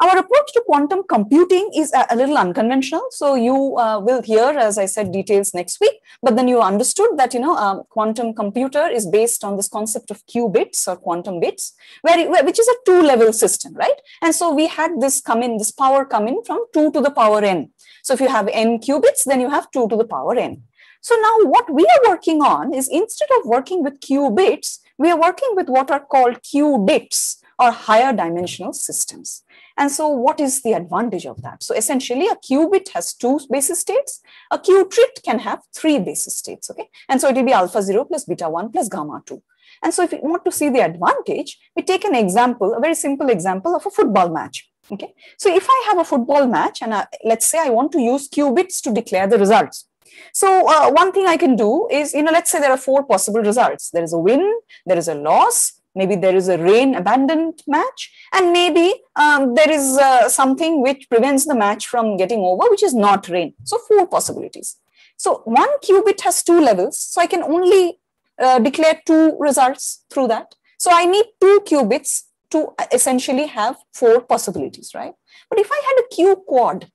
Our approach to quantum computing is a, a little unconventional. So you uh, will hear, as I said, details next week. But then you understood that you know um, quantum computer is based on this concept of qubits or quantum bits, where, where, which is a two-level system, right? And so we had this come in, this power come in from two to the power n. So if you have n qubits, then you have two to the power n. So now what we are working on is instead of working with qubits, we are working with what are called qudits or higher dimensional systems. And so what is the advantage of that? So essentially a qubit has two basis states. A qutrit can have three basis states, okay? And so it will be alpha 0 plus beta 1 plus gamma 2. And so if you want to see the advantage, we take an example, a very simple example of a football match. Okay, so if I have a football match and I, let's say I want to use qubits to declare the results. So uh, one thing I can do is, you know, let's say there are four possible results. There is a win, there is a loss, maybe there is a rain abandoned match, and maybe um, there is uh, something which prevents the match from getting over, which is not rain. So four possibilities. So one qubit has two levels, so I can only uh, declare two results through that. So I need two qubits to essentially have four possibilities, right? But if I had a ququad,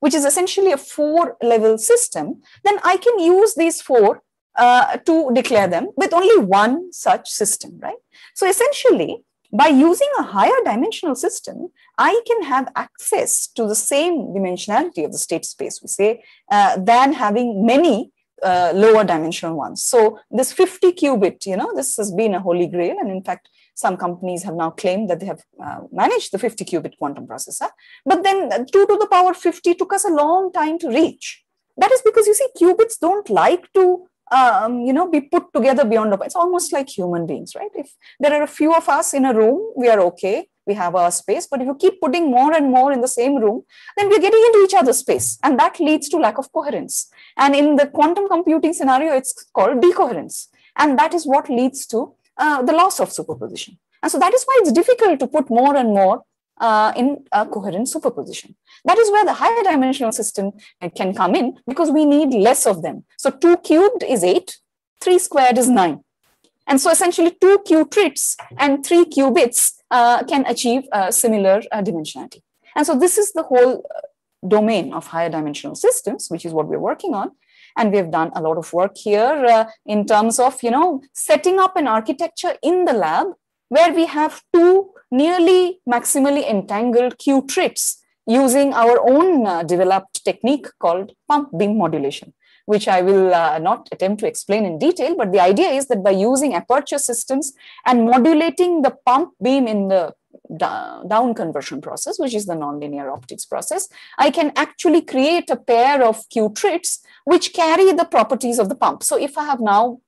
which is essentially a four level system, then I can use these four uh, to declare them with only one such system, right? So essentially, by using a higher dimensional system, I can have access to the same dimensionality of the state space, we say, uh, than having many uh, lower dimensional ones. So this 50 qubit, you know, this has been a holy grail. And in fact, some companies have now claimed that they have uh, managed the 50 qubit quantum processor. But then 2 to the power 50 took us a long time to reach. That is because you see, qubits don't like to um, you know, be put together beyond a It's almost like human beings, right? If there are a few of us in a room, we are okay. We have our space. But if you keep putting more and more in the same room, then we're getting into each other's space. And that leads to lack of coherence. And in the quantum computing scenario, it's called decoherence. And that is what leads to uh, the loss of superposition. And so that is why it's difficult to put more and more uh, in a coherent superposition. That is where the higher dimensional system can come in because we need less of them. So 2 cubed is 8, 3 squared is 9. And so essentially 2 qutrits and 3 qubits uh, can achieve a similar uh, dimensionality. And so this is the whole uh, domain of higher dimensional systems, which is what we're working on. And we have done a lot of work here uh, in terms of, you know, setting up an architecture in the lab where we have two nearly maximally entangled qubits using our own uh, developed technique called pump beam modulation, which I will uh, not attempt to explain in detail. But the idea is that by using aperture systems and modulating the pump beam in the down conversion process, which is the nonlinear optics process, I can actually create a pair of qubits which carry the properties of the pump. So if I have now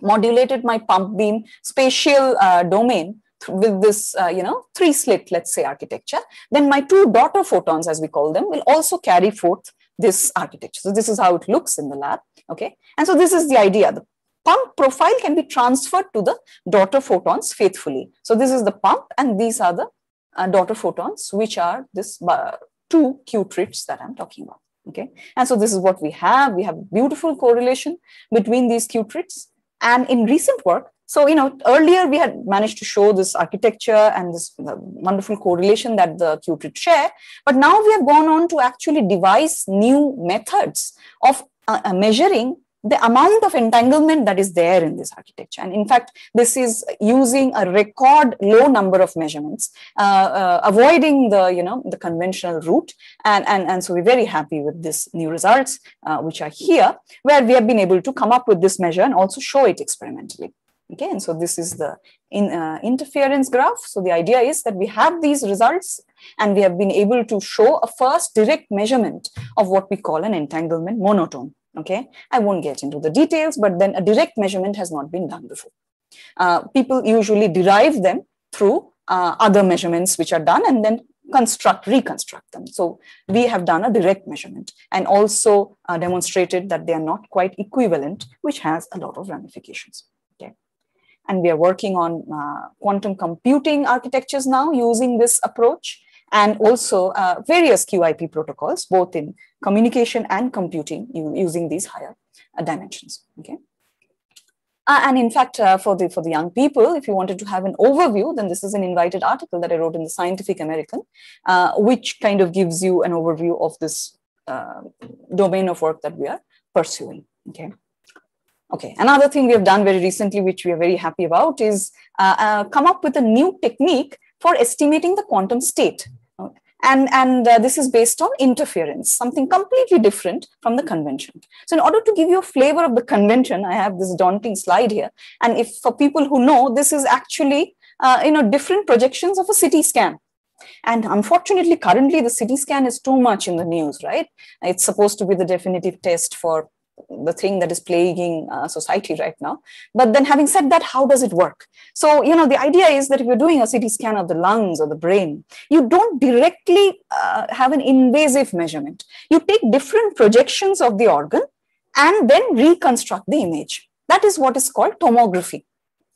modulated my pump beam spatial uh, domain with this, uh, you know, three slit, let's say, architecture, then my two daughter photons, as we call them, will also carry forth this architecture. So this is how it looks in the lab. Okay. And so this is the idea. The pump profile can be transferred to the daughter photons faithfully. So this is the pump and these are the uh, daughter photons, which are this uh, two qubits that I'm talking about. Okay. And so this is what we have. We have beautiful correlation between these qubits. And in recent work, so, you know, earlier we had managed to show this architecture and this wonderful correlation that the qubits share. But now we have gone on to actually devise new methods of uh, uh, measuring the amount of entanglement that is there in this architecture. And in fact, this is using a record low number of measurements, uh, uh, avoiding the, you know, the conventional route. And, and, and so we're very happy with this new results, uh, which are here, where we have been able to come up with this measure and also show it experimentally. Okay, and so this is the in, uh, interference graph. So the idea is that we have these results and we have been able to show a first direct measurement of what we call an entanglement monotone. Okay, I won't get into the details, but then a direct measurement has not been done before. Uh, people usually derive them through uh, other measurements which are done and then construct, reconstruct them. So we have done a direct measurement and also uh, demonstrated that they are not quite equivalent, which has a lot of ramifications. Okay. And we are working on uh, quantum computing architectures now using this approach and also uh, various QIP protocols, both in communication and computing using these higher uh, dimensions. Okay. Uh, and in fact, uh, for the for the young people, if you wanted to have an overview, then this is an invited article that I wrote in the Scientific American, uh, which kind of gives you an overview of this uh, domain of work that we are pursuing. Okay. Okay. Another thing we have done very recently, which we are very happy about, is uh, come up with a new technique for estimating the quantum state and, and uh, this is based on interference, something completely different from the convention. So in order to give you a flavor of the convention, I have this daunting slide here. And if for people who know, this is actually, uh, you know, different projections of a CT scan. And unfortunately, currently the CT scan is too much in the news, right? It's supposed to be the definitive test for the thing that is plaguing uh, society right now. But then having said that, how does it work? So, you know, the idea is that if you're doing a CT scan of the lungs or the brain, you don't directly uh, have an invasive measurement. You take different projections of the organ and then reconstruct the image. That is what is called tomography.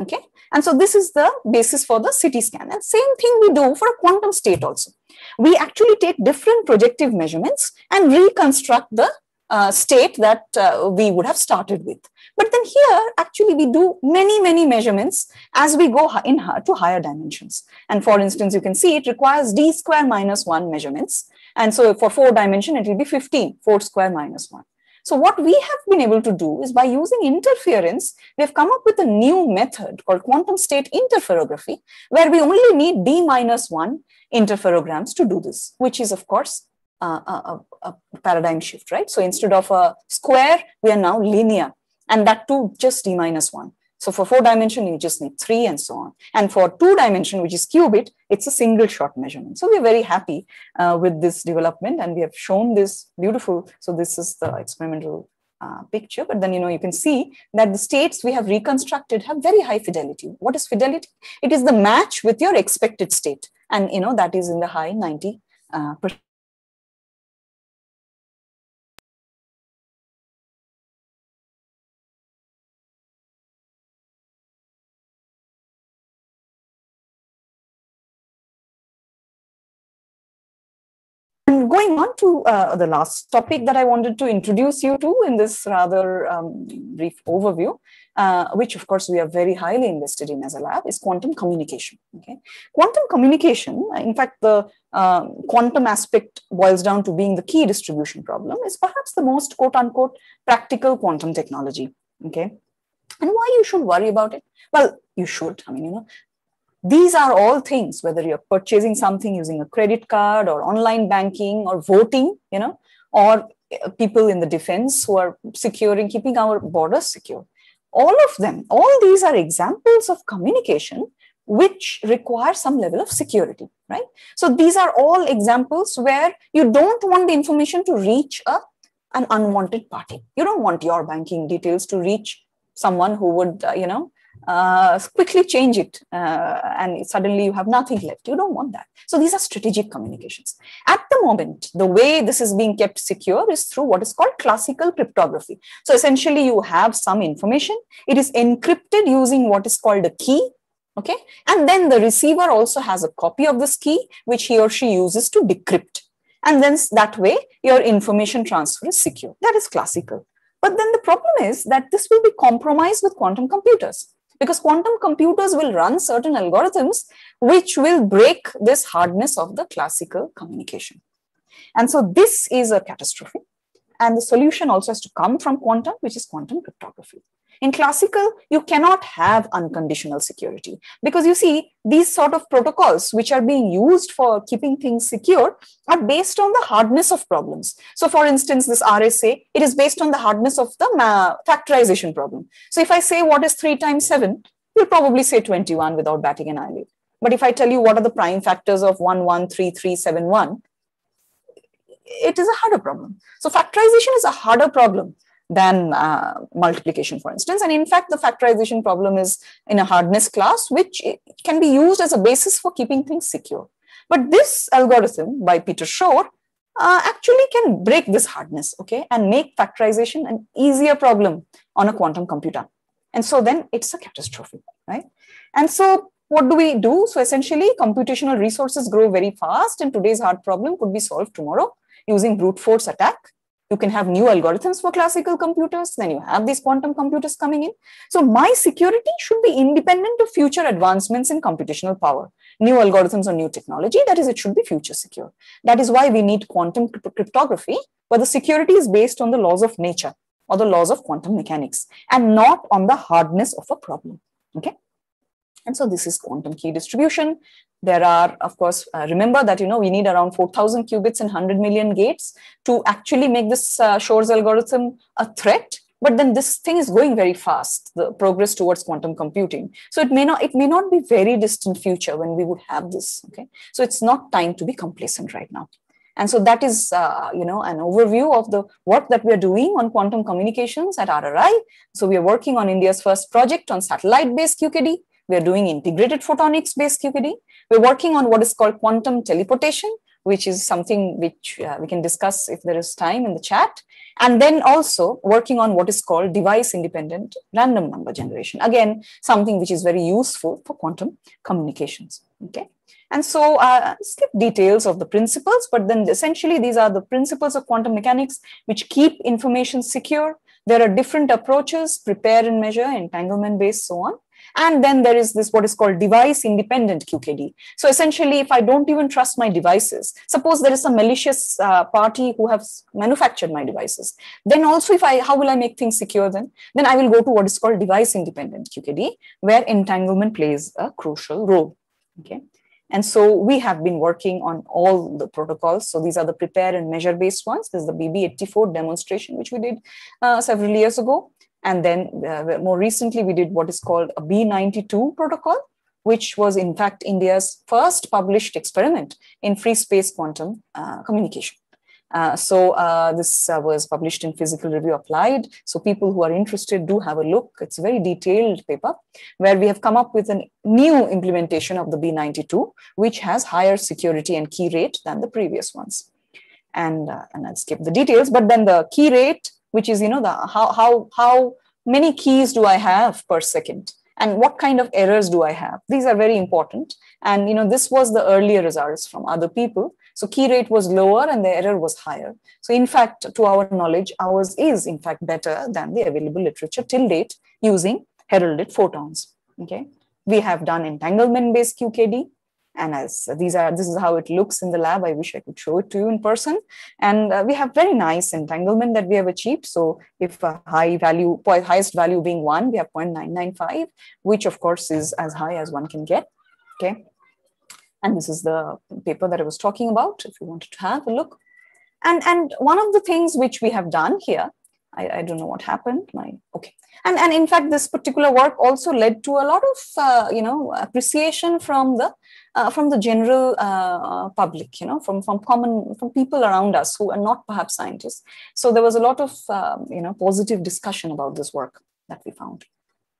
Okay. And so this is the basis for the CT scan. And same thing we do for a quantum state also. We actually take different projective measurements and reconstruct the uh, state that uh, we would have started with. But then here, actually, we do many, many measurements as we go in to higher dimensions. And for instance, you can see it requires d square minus 1 measurements. And so for four dimension, it will be 15, 4 square minus 1. So what we have been able to do is by using interference, we have come up with a new method called quantum state interferography, where we only need d minus 1 interferograms to do this, which is, of course, a, a, paradigm shift, right? So instead of a square, we are now linear, and that too just d minus one. So for four dimension, you just need three and so on. And for two dimension, which is qubit, it's a single shot measurement. So we're very happy uh, with this development and we have shown this beautiful. So this is the experimental uh, picture, but then, you know, you can see that the states we have reconstructed have very high fidelity. What is fidelity? It is the match with your expected state. And, you know, that is in the high 90 uh, going on to uh, the last topic that I wanted to introduce you to in this rather um, brief overview, uh, which of course we are very highly invested in as a lab, is quantum communication. Okay, quantum communication. In fact, the uh, quantum aspect boils down to being the key distribution problem. Is perhaps the most quote unquote practical quantum technology. Okay, and why you should worry about it? Well, you should. I mean, you know, these are all things, whether you're purchasing something using a credit card or online banking or voting, you know, or uh, people in the defense who are securing, keeping our borders secure. All of them, all these are examples of communication which require some level of security, right? So these are all examples where you don't want the information to reach a, an unwanted party. You don't want your banking details to reach someone who would, uh, you know, uh, quickly change it uh, and suddenly you have nothing left. You don't want that. So these are strategic communications. At the moment, the way this is being kept secure is through what is called classical cryptography. So essentially you have some information. It is encrypted using what is called a key. Okay. And then the receiver also has a copy of this key, which he or she uses to decrypt. And then that way your information transfer is secure. That is classical. But then the problem is that this will be compromised with quantum computers because quantum computers will run certain algorithms which will break this hardness of the classical communication. And so this is a catastrophe. And the solution also has to come from quantum, which is quantum cryptography. In classical, you cannot have unconditional security because you see, these sort of protocols which are being used for keeping things secure are based on the hardness of problems. So, for instance, this RSA, it is based on the hardness of the factorization problem. So, if I say what is 3 times 7, you'll probably say 21 without batting an eyelid. But if I tell you what are the prime factors of 1, 1, 3, 3, 7, 1, it is a harder problem. So, factorization is a harder problem than uh, multiplication, for instance. And in fact, the factorization problem is in a hardness class, which can be used as a basis for keeping things secure. But this algorithm by Peter Shor uh, actually can break this hardness, okay, and make factorization an easier problem on a quantum computer. And so then it's a catastrophe, right? And so what do we do? So essentially, computational resources grow very fast, and today's hard problem could be solved tomorrow using brute force attack. You can have new algorithms for classical computers, then you have these quantum computers coming in. So my security should be independent of future advancements in computational power, new algorithms or new technology. That is, it should be future secure. That is why we need quantum cryptography, where the security is based on the laws of nature or the laws of quantum mechanics and not on the hardness of a problem. Okay. And so this is quantum key distribution. There are, of course, uh, remember that, you know, we need around 4,000 qubits and 100 million gates to actually make this uh, Shor's algorithm a threat. But then this thing is going very fast, the progress towards quantum computing. So it may not, it may not be very distant future when we would have this, okay? So it's not time to be complacent right now. And so that is, uh, you know, an overview of the work that we are doing on quantum communications at RRI. So we are working on India's first project on satellite-based QKD. We're doing integrated photonics based QKD. We're working on what is called quantum teleportation, which is something which uh, we can discuss if there is time in the chat. And then also working on what is called device independent random number generation. Again, something which is very useful for quantum communications. Okay. And so uh, skip details of the principles, but then essentially these are the principles of quantum mechanics which keep information secure. There are different approaches, prepare and measure, entanglement based, so on. And then there is this what is called device independent QKD. So essentially, if I don't even trust my devices, suppose there is a malicious uh, party who has manufactured my devices, then also if I, how will I make things secure then? Then I will go to what is called device independent QKD, where entanglement plays a crucial role. Okay. And so we have been working on all the protocols. So these are the prepare and measure based ones. This is the BB84 demonstration, which we did uh, several years ago. And then uh, more recently, we did what is called a B92 protocol, which was in fact India's first published experiment in free space quantum uh, communication. Uh, so uh, this uh, was published in Physical Review Applied. So people who are interested do have a look. It's a very detailed paper where we have come up with a new implementation of the B92, which has higher security and key rate than the previous ones. And, uh, and I'll skip the details, but then the key rate which is you know the how how how many keys do i have per second? And what kind of errors do i have? These are very important. And you know this was the earlier results from other people. So key rate was lower and the error was higher. So in fact to our knowledge ours is in fact better than the available literature till date using heralded photons. Okay? We have done entanglement based qkd and as these are this is how it looks in the lab. I wish i could show it to you in person. And uh, we have very nice entanglement that we have achieved. So if a high value highest value being one we have 0.995 which of course is as high as one can get. Okay. And this is the paper that i was talking about if you wanted to have a look. And and one of the things which we have done here I, I don't know what happened. My okay, and and in fact, this particular work also led to a lot of uh, you know appreciation from the uh, from the general uh, public, you know, from from common from people around us who are not perhaps scientists. So there was a lot of um, you know positive discussion about this work that we found.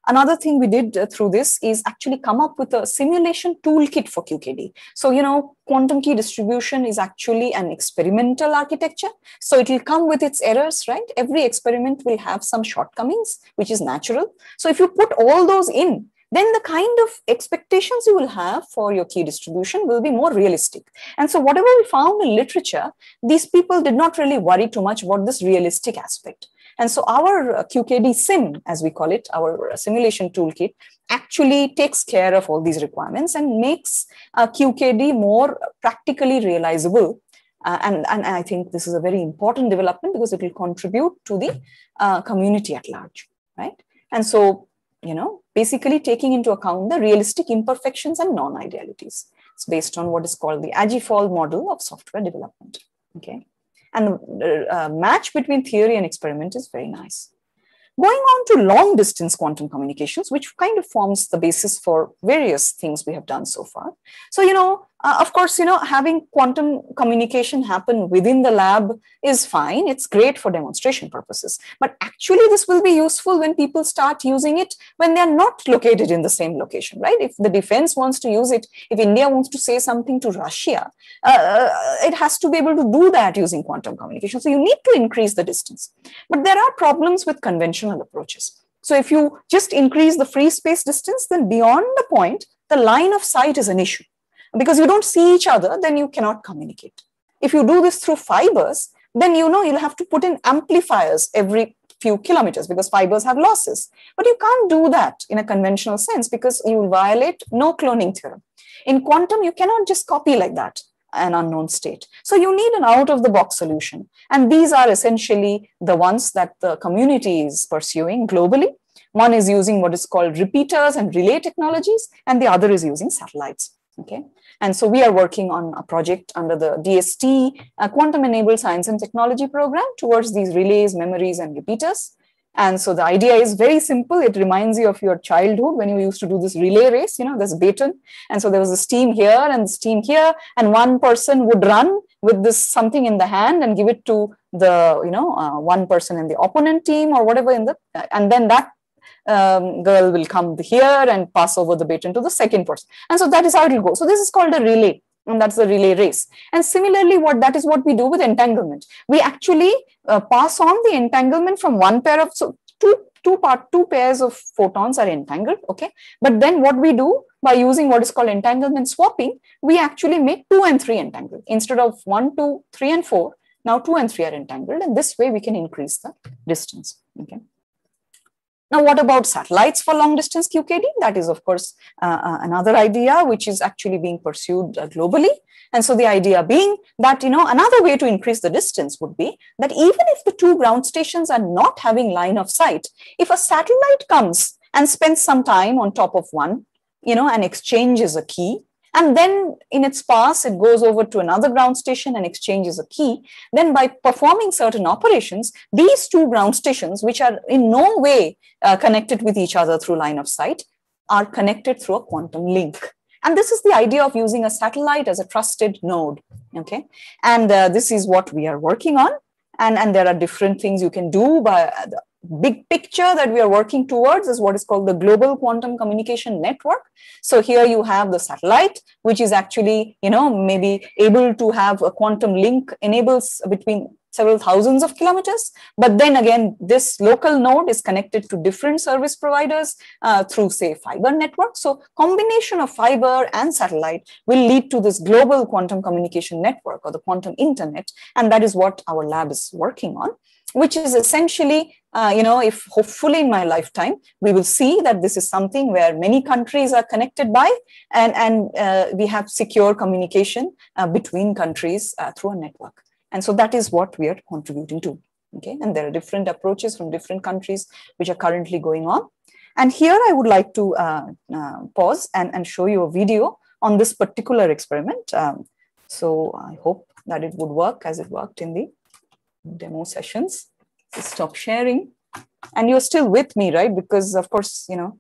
Another thing we did uh, through this is actually come up with a simulation toolkit for QKD. So, you know, quantum key distribution is actually an experimental architecture. So it will come with its errors, right? Every experiment will have some shortcomings, which is natural. So if you put all those in, then the kind of expectations you will have for your key distribution will be more realistic. And so whatever we found in literature, these people did not really worry too much about this realistic aspect. And so our QKD sim, as we call it, our simulation toolkit, actually takes care of all these requirements and makes QKD more practically realizable. Uh, and, and I think this is a very important development because it will contribute to the uh, community at large, right? And so, you know, basically taking into account the realistic imperfections and non-idealities. It's based on what is called the AGIFOL model of software development, okay? And the uh, match between theory and experiment is very nice. Going on to long distance quantum communications, which kind of forms the basis for various things we have done so far. So, you know, uh, of course, you know, having quantum communication happen within the lab is fine. It's great for demonstration purposes. But actually, this will be useful when people start using it when they're not located in the same location, right? If the defense wants to use it, if India wants to say something to Russia, uh, it has to be able to do that using quantum communication. So you need to increase the distance. But there are problems with conventional approaches. So if you just increase the free space distance, then beyond the point, the line of sight is an issue because you don't see each other, then you cannot communicate. If you do this through fibers, then you know you'll have to put in amplifiers every few kilometers because fibers have losses. But you can't do that in a conventional sense because you will violate no cloning theorem. In quantum, you cannot just copy like that an unknown state. So you need an out of the box solution. And these are essentially the ones that the community is pursuing globally. One is using what is called repeaters and relay technologies, and the other is using satellites. Okay. And so we are working on a project under the DST Quantum Enabled Science and Technology program towards these relays, memories, and repeaters. And so the idea is very simple. It reminds you of your childhood when you used to do this relay race, you know, this baton. And so there was a team here and this team here, and one person would run with this something in the hand and give it to the, you know, uh, one person in the opponent team or whatever in the, and then that um, girl will come here and pass over the baton to the second person. And so that is how it will go. So this is called a relay and that's the relay race. And similarly, what that is what we do with entanglement. We actually uh, pass on the entanglement from one pair of, so two, two part, two pairs of photons are entangled, okay? But then what we do by using what is called entanglement swapping, we actually make two and three entangled. Instead of one, two, three, and four, now two and three are entangled. And this way we can increase the distance, okay? Now, what about satellites for long distance QKD? That is, of course, uh, uh, another idea which is actually being pursued uh, globally. And so the idea being that, you know, another way to increase the distance would be that even if the two ground stations are not having line of sight, if a satellite comes and spends some time on top of one, you know, and exchanges a key, and then in its pass, it goes over to another ground station and exchanges a key. Then by performing certain operations, these two ground stations, which are in no way uh, connected with each other through line of sight, are connected through a quantum link. And this is the idea of using a satellite as a trusted node. Okay. And uh, this is what we are working on. And, and there are different things you can do by big picture that we are working towards is what is called the global quantum communication network. So here you have the satellite which is actually you know maybe able to have a quantum link enables between several thousands of kilometers. But then again this local node is connected to different service providers uh, through say fiber network. So combination of fiber and satellite will lead to this global quantum communication network or the quantum internet. And that is what our lab is working on which is essentially, uh, you know, if hopefully in my lifetime, we will see that this is something where many countries are connected by and, and uh, we have secure communication uh, between countries uh, through a network. And so that is what we are contributing to. Okay. And there are different approaches from different countries which are currently going on. And here I would like to uh, pause and, and show you a video on this particular experiment. Um, so I hope that it would work as it worked in the demo sessions. So stop sharing. And you're still with me, right? Because of course, you know.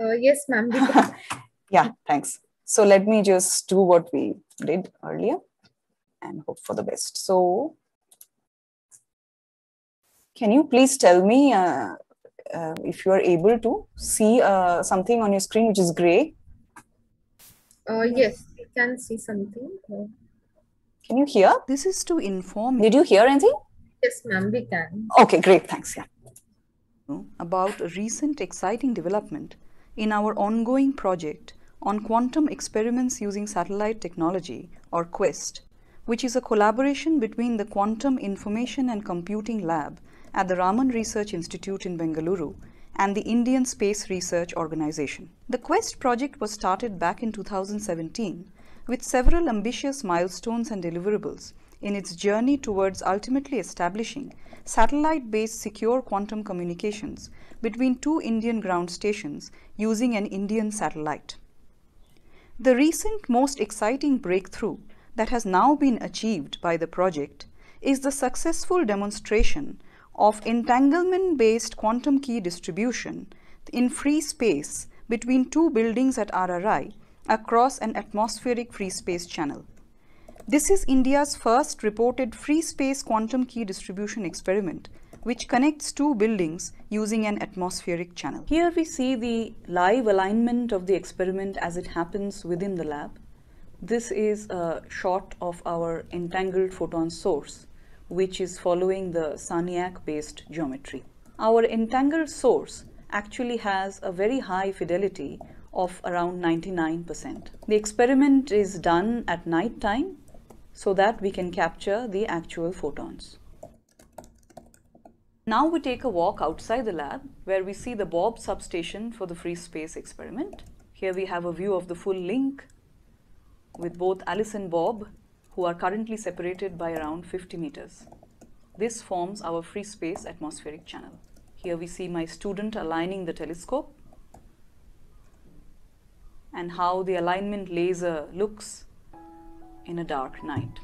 Uh, yes, ma'am. yeah, thanks. So let me just do what we did earlier and hope for the best. So can you please tell me uh, uh, if you are able to see uh, something on your screen which is gray? Uh, yes, we can see something. Uh, can you hear? This is to inform Did you hear anything? Yes, ma'am, we can. Okay, great. Thanks. Yeah. about a recent exciting development in our ongoing project on quantum experiments using satellite technology, or QUEST, which is a collaboration between the Quantum Information and Computing Lab at the Raman Research Institute in Bengaluru and the Indian Space Research Organization. The QUEST project was started back in 2017 with several ambitious milestones and deliverables in its journey towards ultimately establishing satellite based secure quantum communications between two Indian ground stations using an Indian satellite. The recent most exciting breakthrough that has now been achieved by the project is the successful demonstration of entanglement based quantum key distribution in free space between two buildings at RRI across an atmospheric free space channel. This is India's first reported free space quantum key distribution experiment which connects two buildings using an atmospheric channel. Here we see the live alignment of the experiment as it happens within the lab. This is a shot of our entangled photon source, which is following the Sagnac based geometry. Our entangled source actually has a very high fidelity of around 99%. The experiment is done at night time so that we can capture the actual photons. Now we take a walk outside the lab where we see the Bob substation for the free space experiment. Here we have a view of the full link with both Alice and Bob who are currently separated by around 50 meters. This forms our free space atmospheric channel. Here we see my student aligning the telescope and how the alignment laser looks in a dark night.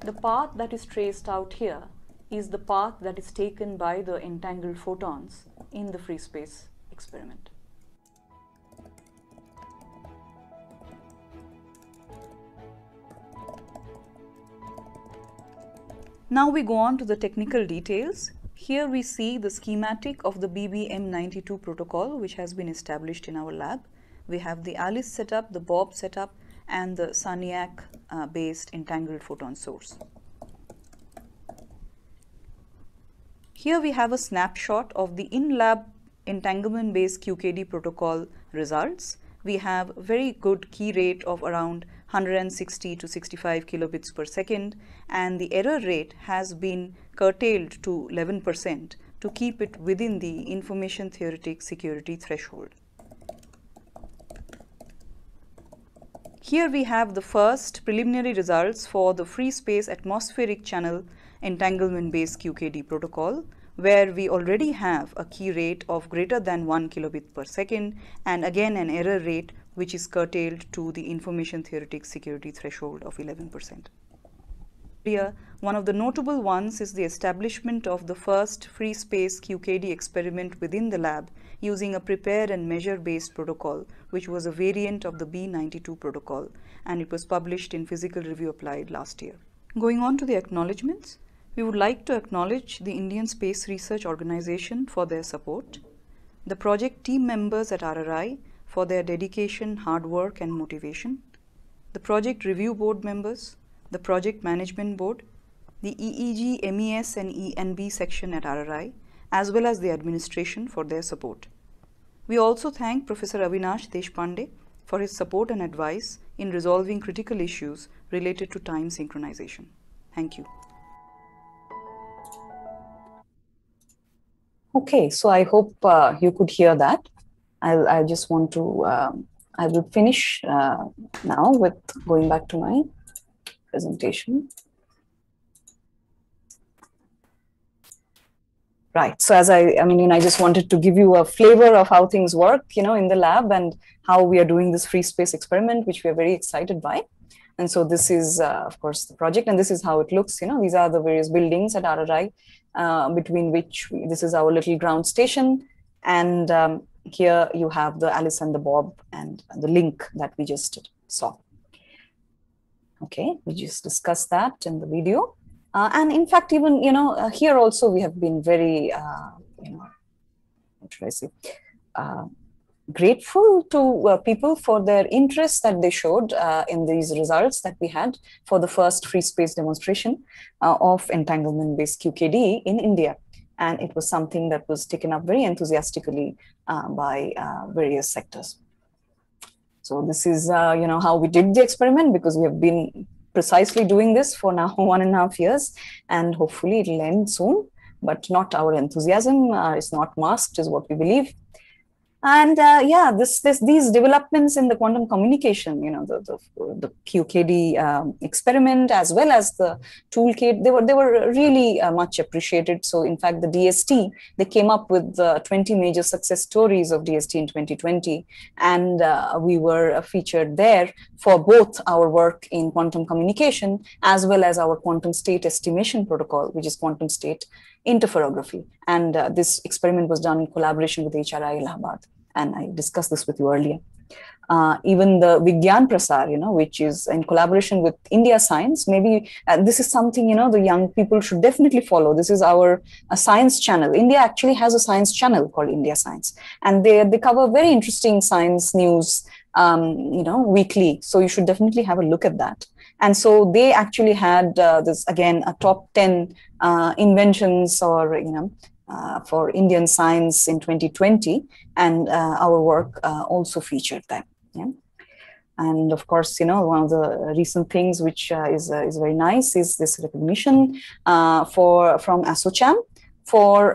The path that is traced out here is the path that is taken by the entangled photons in the free space experiment. Now we go on to the technical details. Here we see the schematic of the BBM92 protocol which has been established in our lab. We have the ALICE setup, the BOB setup and the Sagnac uh, based entangled photon source. Here we have a snapshot of the in-lab entanglement based QKD protocol results. We have very good key rate of around 160 to 65 kilobits per second and the error rate has been curtailed to 11% to keep it within the information theoretic security threshold. Here we have the first preliminary results for the free space atmospheric channel entanglement based QKD protocol where we already have a key rate of greater than 1 kilobit per second and again an error rate which is curtailed to the information theoretic security threshold of 11%. Here, one of the notable ones is the establishment of the first free space QKD experiment within the lab using a prepare and measure based protocol, which was a variant of the B92 protocol, and it was published in Physical Review Applied last year. Going on to the acknowledgements, we would like to acknowledge the Indian Space Research Organization for their support, the project team members at RRI for their dedication, hard work, and motivation, the project review board members, the project management board, the EEG, MES, and ENB section at RRI, as well as the administration for their support. We also thank Professor Avinash Deshpande for his support and advice in resolving critical issues related to time synchronization. Thank you. Okay, so I hope uh, you could hear that. I'll, I just want to, um, I will finish uh, now with going back to my presentation. Right. So as I, I mean, I just wanted to give you a flavor of how things work, you know, in the lab and how we are doing this free space experiment, which we are very excited by. And so this is, uh, of course, the project, and this is how it looks. You know, these are the various buildings at RRI, uh, between which we, this is our little ground station, and um, here you have the Alice and the Bob and the link that we just saw. Okay, we just discussed that in the video. Uh, and in fact, even, you know, uh, here also we have been very, uh, you know, what should I say, uh, grateful to uh, people for their interest that they showed uh, in these results that we had for the first free space demonstration of entanglement-based QKD in India. And it was something that was taken up very enthusiastically uh, by uh, various sectors. So this is, uh, you know, how we did the experiment because we have been precisely doing this for now one and a half years, and hopefully it'll end soon. But not our enthusiasm uh, is not masked, is what we believe. And uh, yeah, this, this, these developments in the quantum communication, you know, the, the, the QKD um, experiment as well as the toolkit, they were, they were really uh, much appreciated. So in fact, the DST, they came up with the 20 major success stories of DST in 2020. And uh, we were featured there for both our work in quantum communication as well as our quantum state estimation protocol, which is quantum state interferography. And uh, this experiment was done in collaboration with HRI Allahabad. And I discussed this with you earlier. Uh, even the Vigyan Prasar, you know, which is in collaboration with India Science. Maybe uh, this is something, you know, the young people should definitely follow. This is our uh, science channel. India actually has a science channel called India Science, and they, they cover very interesting science news, um, you know, weekly. So you should definitely have a look at that. And so they actually had uh, this, again, a top 10 uh, inventions or, you know, uh, for Indian science in 2020, and uh, our work uh, also featured them. Yeah? And of course, you know, one of the recent things which uh, is is very nice is this recognition for from ASSOCHAM for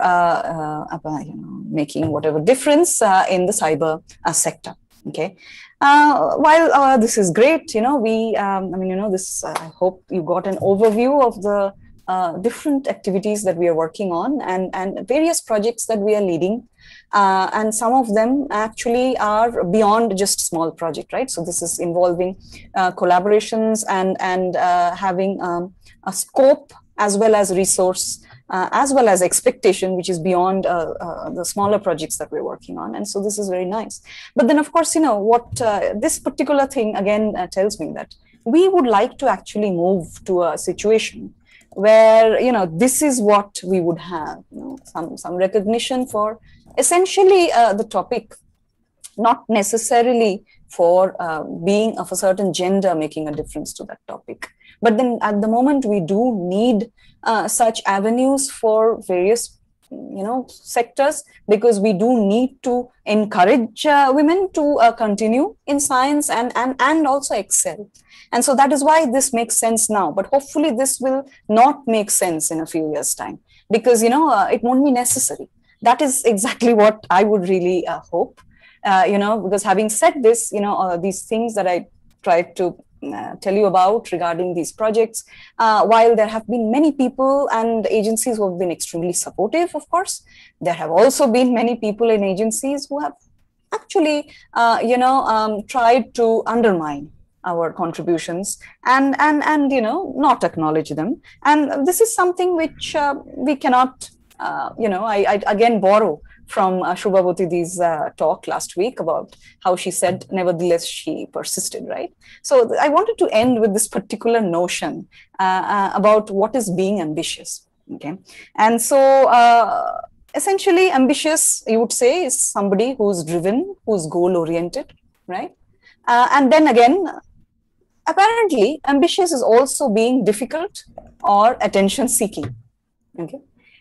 you know making whatever difference in the cyber sector. Okay, uh, while uh, this is great, you know, we, um, I mean, you know, this, uh, I hope you got an overview of the uh, different activities that we are working on and, and various projects that we are leading. Uh, and some of them actually are beyond just small project, right? So this is involving uh, collaborations and, and having um, a scope as well as resource uh, as well as expectation, which is beyond uh, uh, the smaller projects that we're working on. And so this is very nice. But then, of course, you know, what uh, this particular thing again uh, tells me that we would like to actually move to a situation where, you know, this is what we would have, you know, some, some recognition for essentially uh, the topic, not necessarily for being of a certain gender making a difference to that topic. But then at the moment, we do need uh, such avenues for various you know sectors because we do need to encourage uh, women to uh, continue in science and and and also excel. And so that is why this makes sense now. But hopefully this will not make sense in a few years time because you know uh, it won't be necessary. That is exactly what i would really hope. You know because having said this you know these things that i tried to tell you about regarding these projects. Uh, while there have been many people and agencies who have been extremely supportive, of course, there have also been many people and agencies who have actually, uh, you know, um, tried to undermine our contributions and and and you know not acknowledge them and this is something which uh, we cannot uh, you know I, I again borrow from uh, uh, talk last week about how she said, nevertheless, she persisted, right? So I wanted to end with this particular notion uh, uh about what is being ambitious, okay? And so uh, essentially, ambitious, you would say, is somebody who's driven, who's goal oriented, right? Uh, and then again, apparently, ambitious is also being difficult or attention seeking, okay?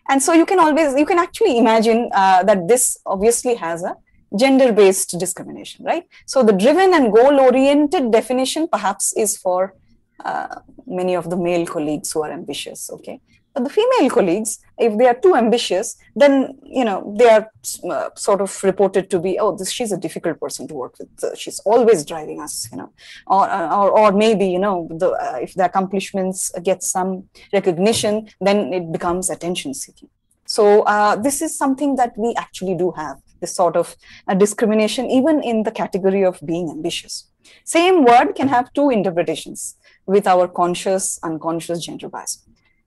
And so you can always, you can actually imagine uh, that this obviously has a gender based discrimination, right? So the driven and goal oriented definition perhaps is for uh, many of the male colleagues who are ambitious, okay? The female colleagues, if they are too ambitious, then you know they are uh, sort of reported to be, oh, this she's a difficult person to work with. Uh, she's always driving us, you know, or or, or maybe you know the, uh, if the accomplishments get some recognition, then it becomes attention seeking. So uh, this is something that we actually do have this sort of uh, discrimination, even in the category of being ambitious. Same word can have two interpretations with our conscious, unconscious gender bias.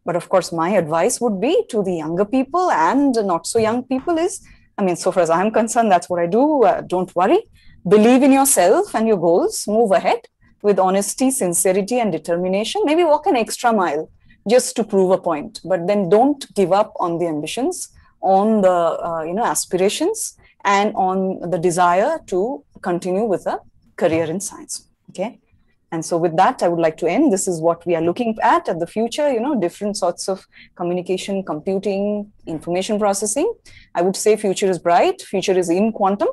But of course, my advice would be to the younger people and not so young people is, I mean, so far as I'm concerned, that's what I do. Uh, don't worry. Believe in yourself and your goals. Move ahead with honesty, sincerity, and determination. Maybe walk an extra mile just to prove a point. But then don't give up on the ambitions, on the uh, you know aspirations, and on the desire to continue with a career in science. Okay. And so with that, I would like to end. This is what we are looking at at the future, you know, different sorts of communication, computing, information processing. I would say future is bright, future is in quantum.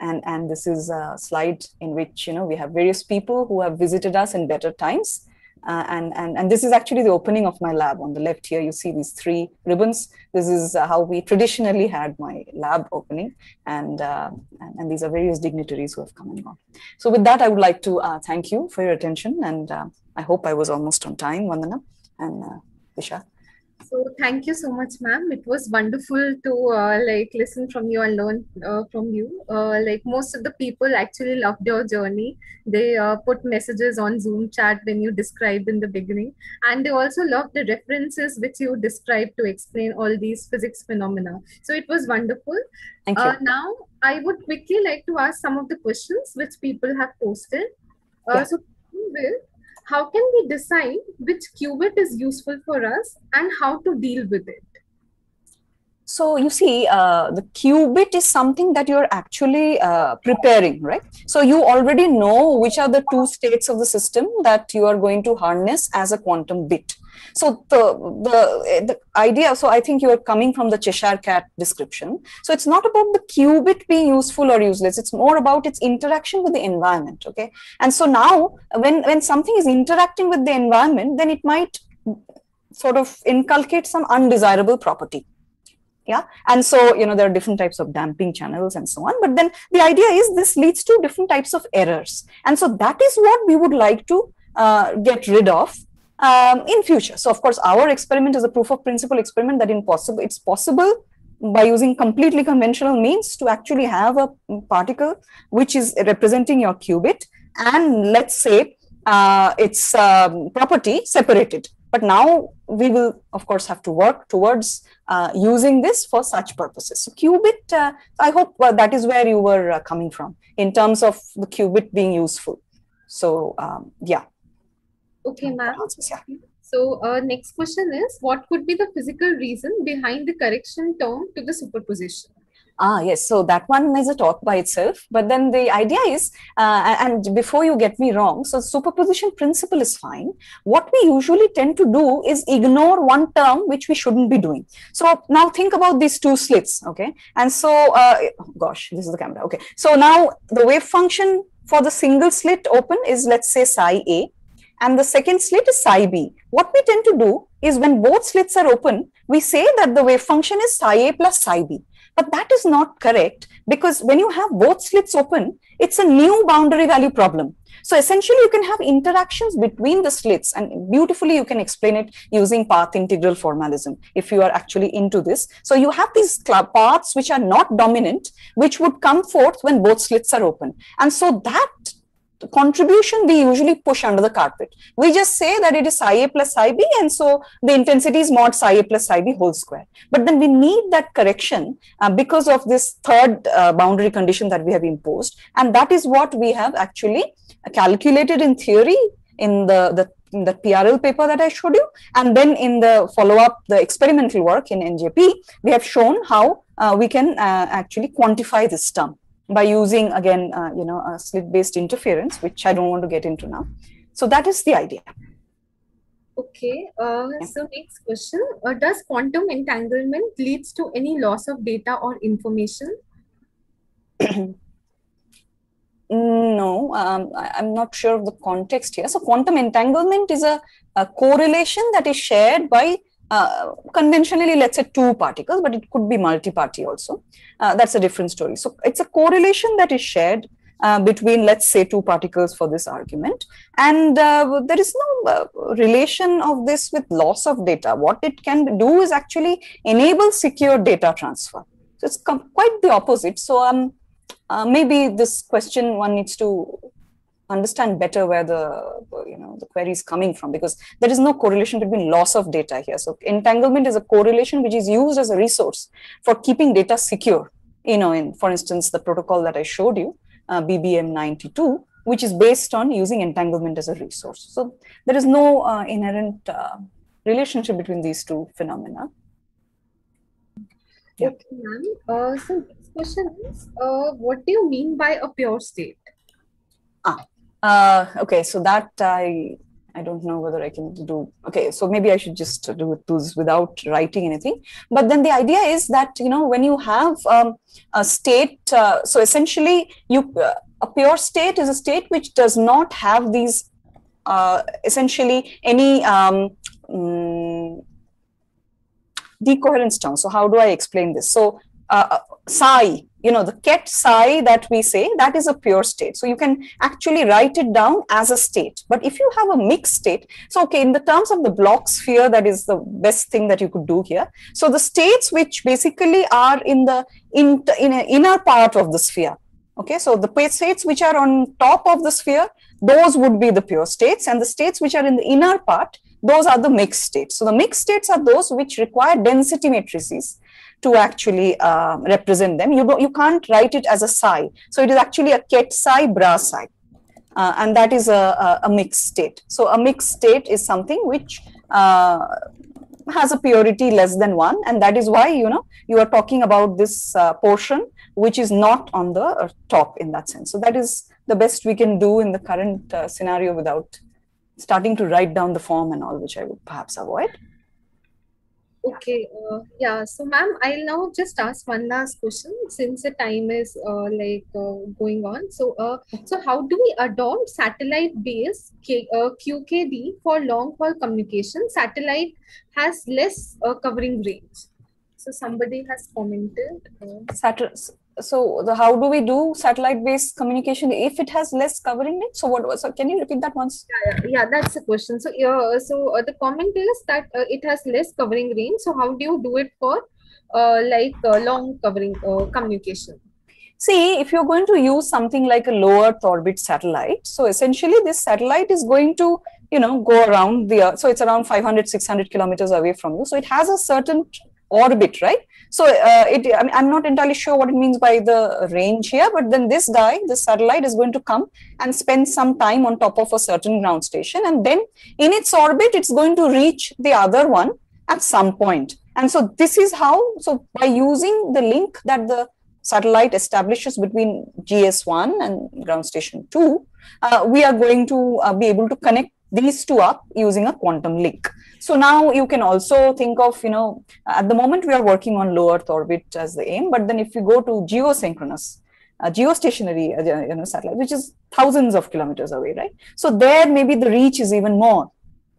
And, and this is a slide in which, you know, we have various people who have visited us in better times. Uh, and, and, and this is actually the opening of my lab. On the left here, you see these three ribbons. This is uh, how we traditionally had my lab opening. And, uh, and, and, these are various dignitaries who have come and gone. So with that, I would like to uh, thank you for your attention. And uh, I hope I was almost on time, Vandana and uh, Disha. So thank you so much, ma'am. It was wonderful to uh, like listen from you and learn uh, from you. Uh, like most of the people actually loved your journey. They uh, put messages on Zoom chat when you described in the beginning, and they also loved the references which you described to explain all these physics phenomena. So it was wonderful. Thank you. Uh, now I would quickly like to ask some of the questions which people have posted. Uh, Yeah. So will how can we decide which qubit is useful for us and how to deal with it? So you see, uh, the qubit is something that you're actually uh, preparing, right? So you already know which are the two states of the system that you are going to harness as a quantum bit. So the, the the idea, so I think you are coming from the Cheshire cat description. So it's not about the qubit being useful or useless. It's more about its interaction with the environment. Okay. And so now when, when something is interacting with the environment, then it might sort of inculcate some undesirable property yeah and so you know there are different types of damping channels and so on but then the idea is this leads to different types of errors and so that is what we would like to uh, get rid of um, in future so of course our experiment is a proof of principle experiment that it's possible by using completely conventional means to actually have a particle which is representing your qubit and let's say uh, its um, property separated but now we will of course have to work towards uh, using this for such purposes. So qubit, uh, I hope that is where you were uh, coming from in terms of the qubit being useful. So um, yeah. Okay, ma'am. Yeah. So uh, next question is, what could be the physical reason behind the correction term to the superposition? Ah, yes. So that one is a talk by itself. But then the idea is, uh, and before you get me wrong, so superposition principle is fine. What we usually tend to do is ignore one term which we shouldn't be doing. So now think about these two slits, okay? And so, uh, gosh, this is the camera. Okay. So now the wave function for the single slit open is let's say psi A, and the second slit is psi B. What we tend to do is when both slits are open, we say that the wave function is psi A plus psi B. But that is not correct because when you have both slits open, it's a new boundary value problem. So essentially, you can have interactions between the slits, and beautifully you can explain it using path integral formalism if you are actually into this. So you have these paths which are not dominant, which would come forth when both slits are open. And so that contribution we usually push under the carpet. We just say that it is psi a plus psi b, and so the intensity is mod psi a plus psi b whole square. But then we need that correction uh, because of this third uh, boundary condition that we have imposed, and that is what we have actually calculated in theory in the the in the PRL paper that I showed you, and then in the follow-up, the experimental work in NJP, we have shown how uh, we can uh, actually quantify this term by using again, uh, you know, a slit-based interference, which I don't want to get into now. So that is the idea. Okay, uh, Yeah. so next question. Uh, does quantum entanglement leads to any loss of data or information? No, um, I, am not sure of the context here. So quantum entanglement is a, a correlation that is shared by uh, conventionally, let's say two particles, but it could be multi-party also. Uh, that's a different story. So it's a correlation that is shared uh, between, let's say, two particles for this argument. And uh, there is no uh, relation of this with loss of data. What it can do is actually enable secure data transfer. So it's quite the opposite. So um, maybe this question one needs to understand better where the you know the query is coming from because there is no correlation between loss of data here so entanglement is a correlation which is used as a resource for keeping data secure you know in for instance the protocol that i showed you uh, bbm 92 which is based on using entanglement as a resource so there is no uh, inherent uh, relationship between these two phenomena Yeah. Okay, ma'am. Uh, so next question is, uh, what do you mean by a pure state? Ah, uh, okay. So that I I don't know whether I can do. Okay, so maybe I should just do it without writing anything. But then the idea is that you know when you have um, a state, uh, so essentially you uh, a pure state is a state which does not have these uh, essentially any um, um, decoherence term. So how do I explain this? So uh, psi, you know, the ket psi that we say, that is a pure state. So you can actually write it down as a state. But if you have a mixed state, so okay, in the terms of the Bloch sphere, that is the best thing that you could do here. So the states which basically are in the in, in inner part of the sphere. Okay, so the states which are on top of the sphere, those would be the pure states, and the states which are in the inner part, those are the mixed states. So the mixed states are those which require density matrices to actually uh, represent them. You, you can't write it as a psi. So it is actually a ket psi, bra psi. Uh, and that is a, a, a, mixed state. So a mixed state is something which uh, has a purity less than one. And that is why, you know, you are talking about this uh, portion, which is not on the uh, top in that sense. So that is the best we can do in the current uh, scenario without starting to write down the form and all, which I would perhaps avoid. Okay, uh, yeah. So, ma'am, I'll now just ask one last question since the time is uh, like uh, going on. So, uh, so how do we adopt satellite-based uh, QKD for long-haul communication? Satellite has less uh, covering range. So, somebody has commented. Uh, Saturn so the, how do we do satellite based communication if it has less covering range so what was so can you repeat that once? Yeah, yeah, yeah that's the question. So uh, so uh, the comment is that uh, it has less covering range. So how do you do it for uh, like uh, long covering uh, communication? See if you're going to use something like a low earth orbit satellite so essentially this satellite is going to you know go around the earth. So it's around 500 600 kilometers away from you. So it has a certain orbit right so uh, it, I mean, I'm not entirely sure what it means by the range here, but then this guy, this satellite is going to come and spend some time on top of a certain ground station. And then in its orbit, it's going to reach the other one at some point. And so this is how, so by using the link that the satellite establishes between GS1 and ground station 2, uh, we are going to uh, be able to connect these two up using a quantum link. So now you can also think of, you know, at the moment we are working on low Earth orbit as the aim, but then if you go to geosynchronous, uh, geostationary uh, you know, satellite, which is thousands of kilometers away, right? So there maybe the reach is even more.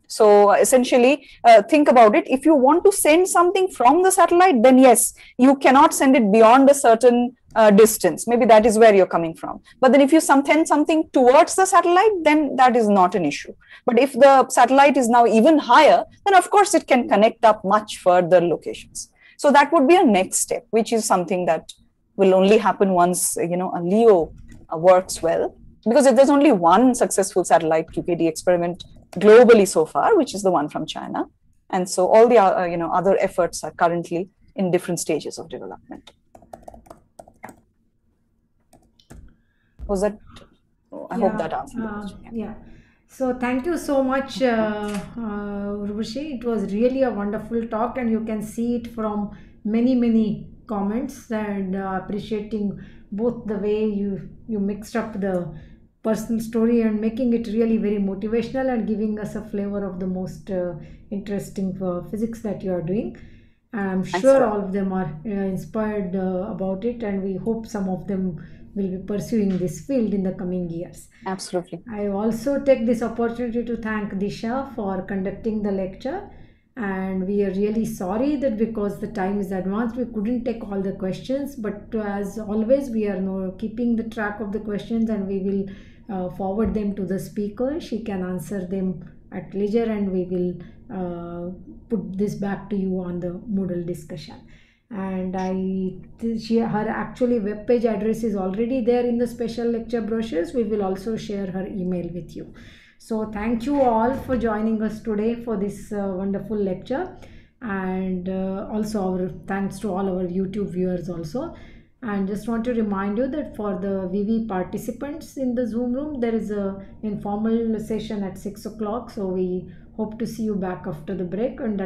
So essentially, uh, think about it. If you want to send something from the satellite, then yes, you cannot send it beyond a certain uh, distance. Maybe that is where you're coming from. But then if you send something towards the satellite, then that is not an issue. But if the satellite is now even higher, then of course it can connect up much further locations. So that would be a next step, which is something that will only happen once, you know, a LEO uh, works well. Because if there's only one successful satellite QKD experiment globally so far, which is the one from China. And so all the, uh, you know, other efforts are currently in different stages of development. was that oh, i yeah, hope that answered uh, yeah so thank you so much uh, uh, it was really a wonderful talk and you can see it from many many comments and uh, appreciating both the way you you mixed up the personal story and making it really very motivational and giving us a flavor of the most uh, interesting uh, physics that you are doing i'm sure all of them are uh, inspired uh, about it and we hope some of them will be pursuing this field in the coming years. Absolutely. I also take this opportunity to thank Disha for conducting the lecture. And we are really sorry that because the time is advanced, we couldn't take all the questions. But as always, we are no, keeping the track of the questions and we will uh, forward them to the speaker. She can answer them at leisure and we will uh, put this back to you on the Moodle discussion and I she her actually web page address is already there in the special lecture brochures. We will also share her email with you. So thank you all for joining us today for this uh, wonderful lecture. And uh, also our thanks to all our YouTube viewers also. And just want to remind you that for the VV participants in the Zoom room there is a informal session at 6 o'clock. So we hope to see you back after the break. And that's